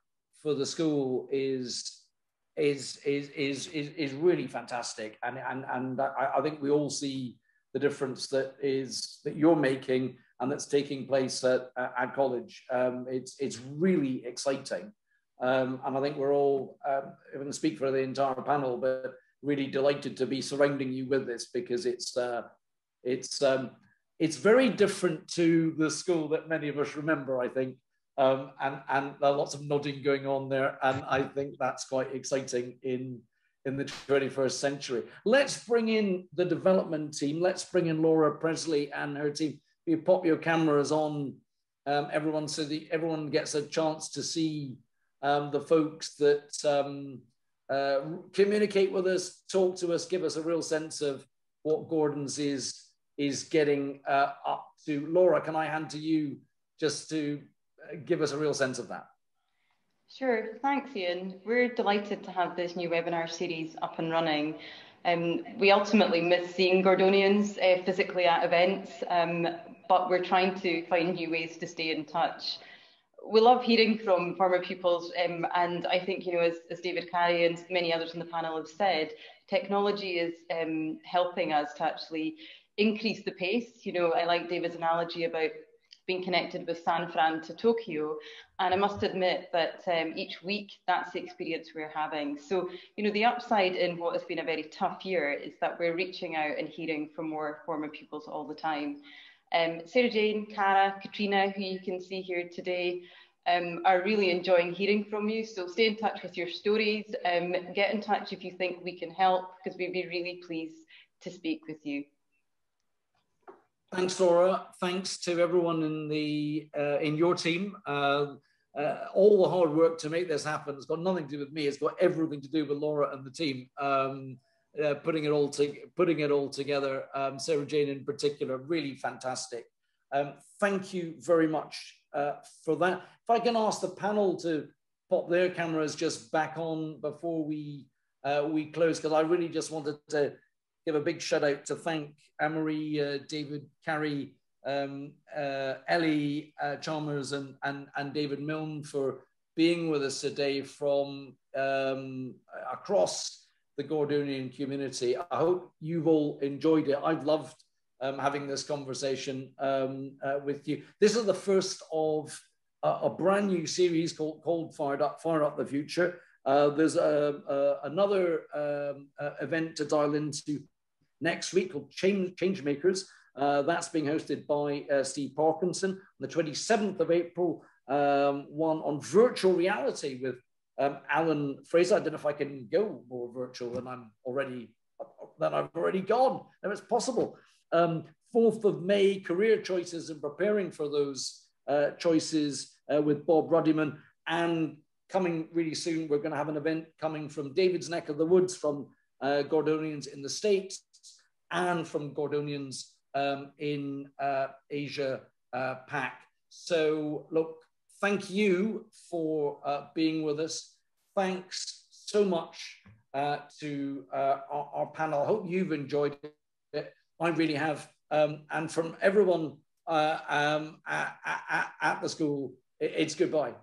for the school is is is is is, is really fantastic, and and and I, I think we all see the difference that is that you're making and that's taking place at, at college. Um, it's it's really exciting, um, and I think we're all um, I can speak for the entire panel, but really delighted to be surrounding you with this because it's uh, it's um, it's very different to the school that many of us remember. I think um, and, and there are lots of nodding going on there. And I think that's quite exciting in, in the 21st century. Let's bring in the development team. Let's bring in Laura Presley and her team. You pop your cameras on, um, everyone, so that everyone gets a chance to see um, the folks that um, uh, communicate with us, talk to us, give us a real sense of what Gordon's is, is getting uh, up to. Laura, can I hand to you just to give us a real sense of that. Sure, thanks Iain. We're delighted to have this new webinar series up and running. Um, we ultimately miss seeing Gordonians uh, physically at events, um, but we're trying to find new ways to stay in touch. We love hearing from former pupils, um, and I think, you know, as, as, David Carey and many others in the panel have said, technology is um, helping us to actually increase the pace. You know, I like David's analogy about being connected with San Fran to Tokyo. And I must admit that um, each week that's the experience we're having. So, you know, the upside in what has been a very tough year is that we're reaching out and hearing from more former pupils all the time. Um, Sarah Jane, Cara, Katrina, who you can see here today, um, are really enjoying hearing from you. So stay in touch with your stories. Um, get in touch if you think we can help, because we'd be really pleased to speak with you. Thanks, Laura. Thanks to everyone in the uh, in your team. Uh, uh, all the hard work to make this happen has got nothing to do with me. It's got everything to do with Laura and the team. Um, uh, putting it all to, putting it all together. Um, Sarah Jane in particular, really fantastic. Um, thank you very much uh, for that. If I can ask the panel to pop their cameras just back on before we uh, we close, because I really just wanted to give a big shout out to thank Anne-Marie, uh, David, Carey, um, uh, Ellie uh, Chalmers, and, and and David Milne for being with us today from um, across the Gordonian community. I hope you've all enjoyed it. I've loved um, having this conversation um, uh, with you. This is the first of a, a, brand new series called, called Fired Up, Fire Up the Future. Uh, there's a, a, another um, uh, event to dial into next week called Change, Change Makers. Uh, that's being hosted by uh, Steve Parkinson on the 27th of April, um, one on virtual reality with um, Alan Fraser. I don't know if I can go more virtual than I'm already than I've already gone. No, it's possible. Um, 4th of May, career choices and preparing for those uh, choices uh, with Bob Ruddiman. And coming really soon, we're going to have an event coming from David's neck of the woods from uh, Gordonians in the States and from Gordonians um, in uh, Asia uh, Pac. So, look, thank you for uh, being with us. Thanks so much uh, to uh, our, our, panel. I hope you've enjoyed it. I really have. Um, and from everyone um, at, at, at, the school, it's goodbye.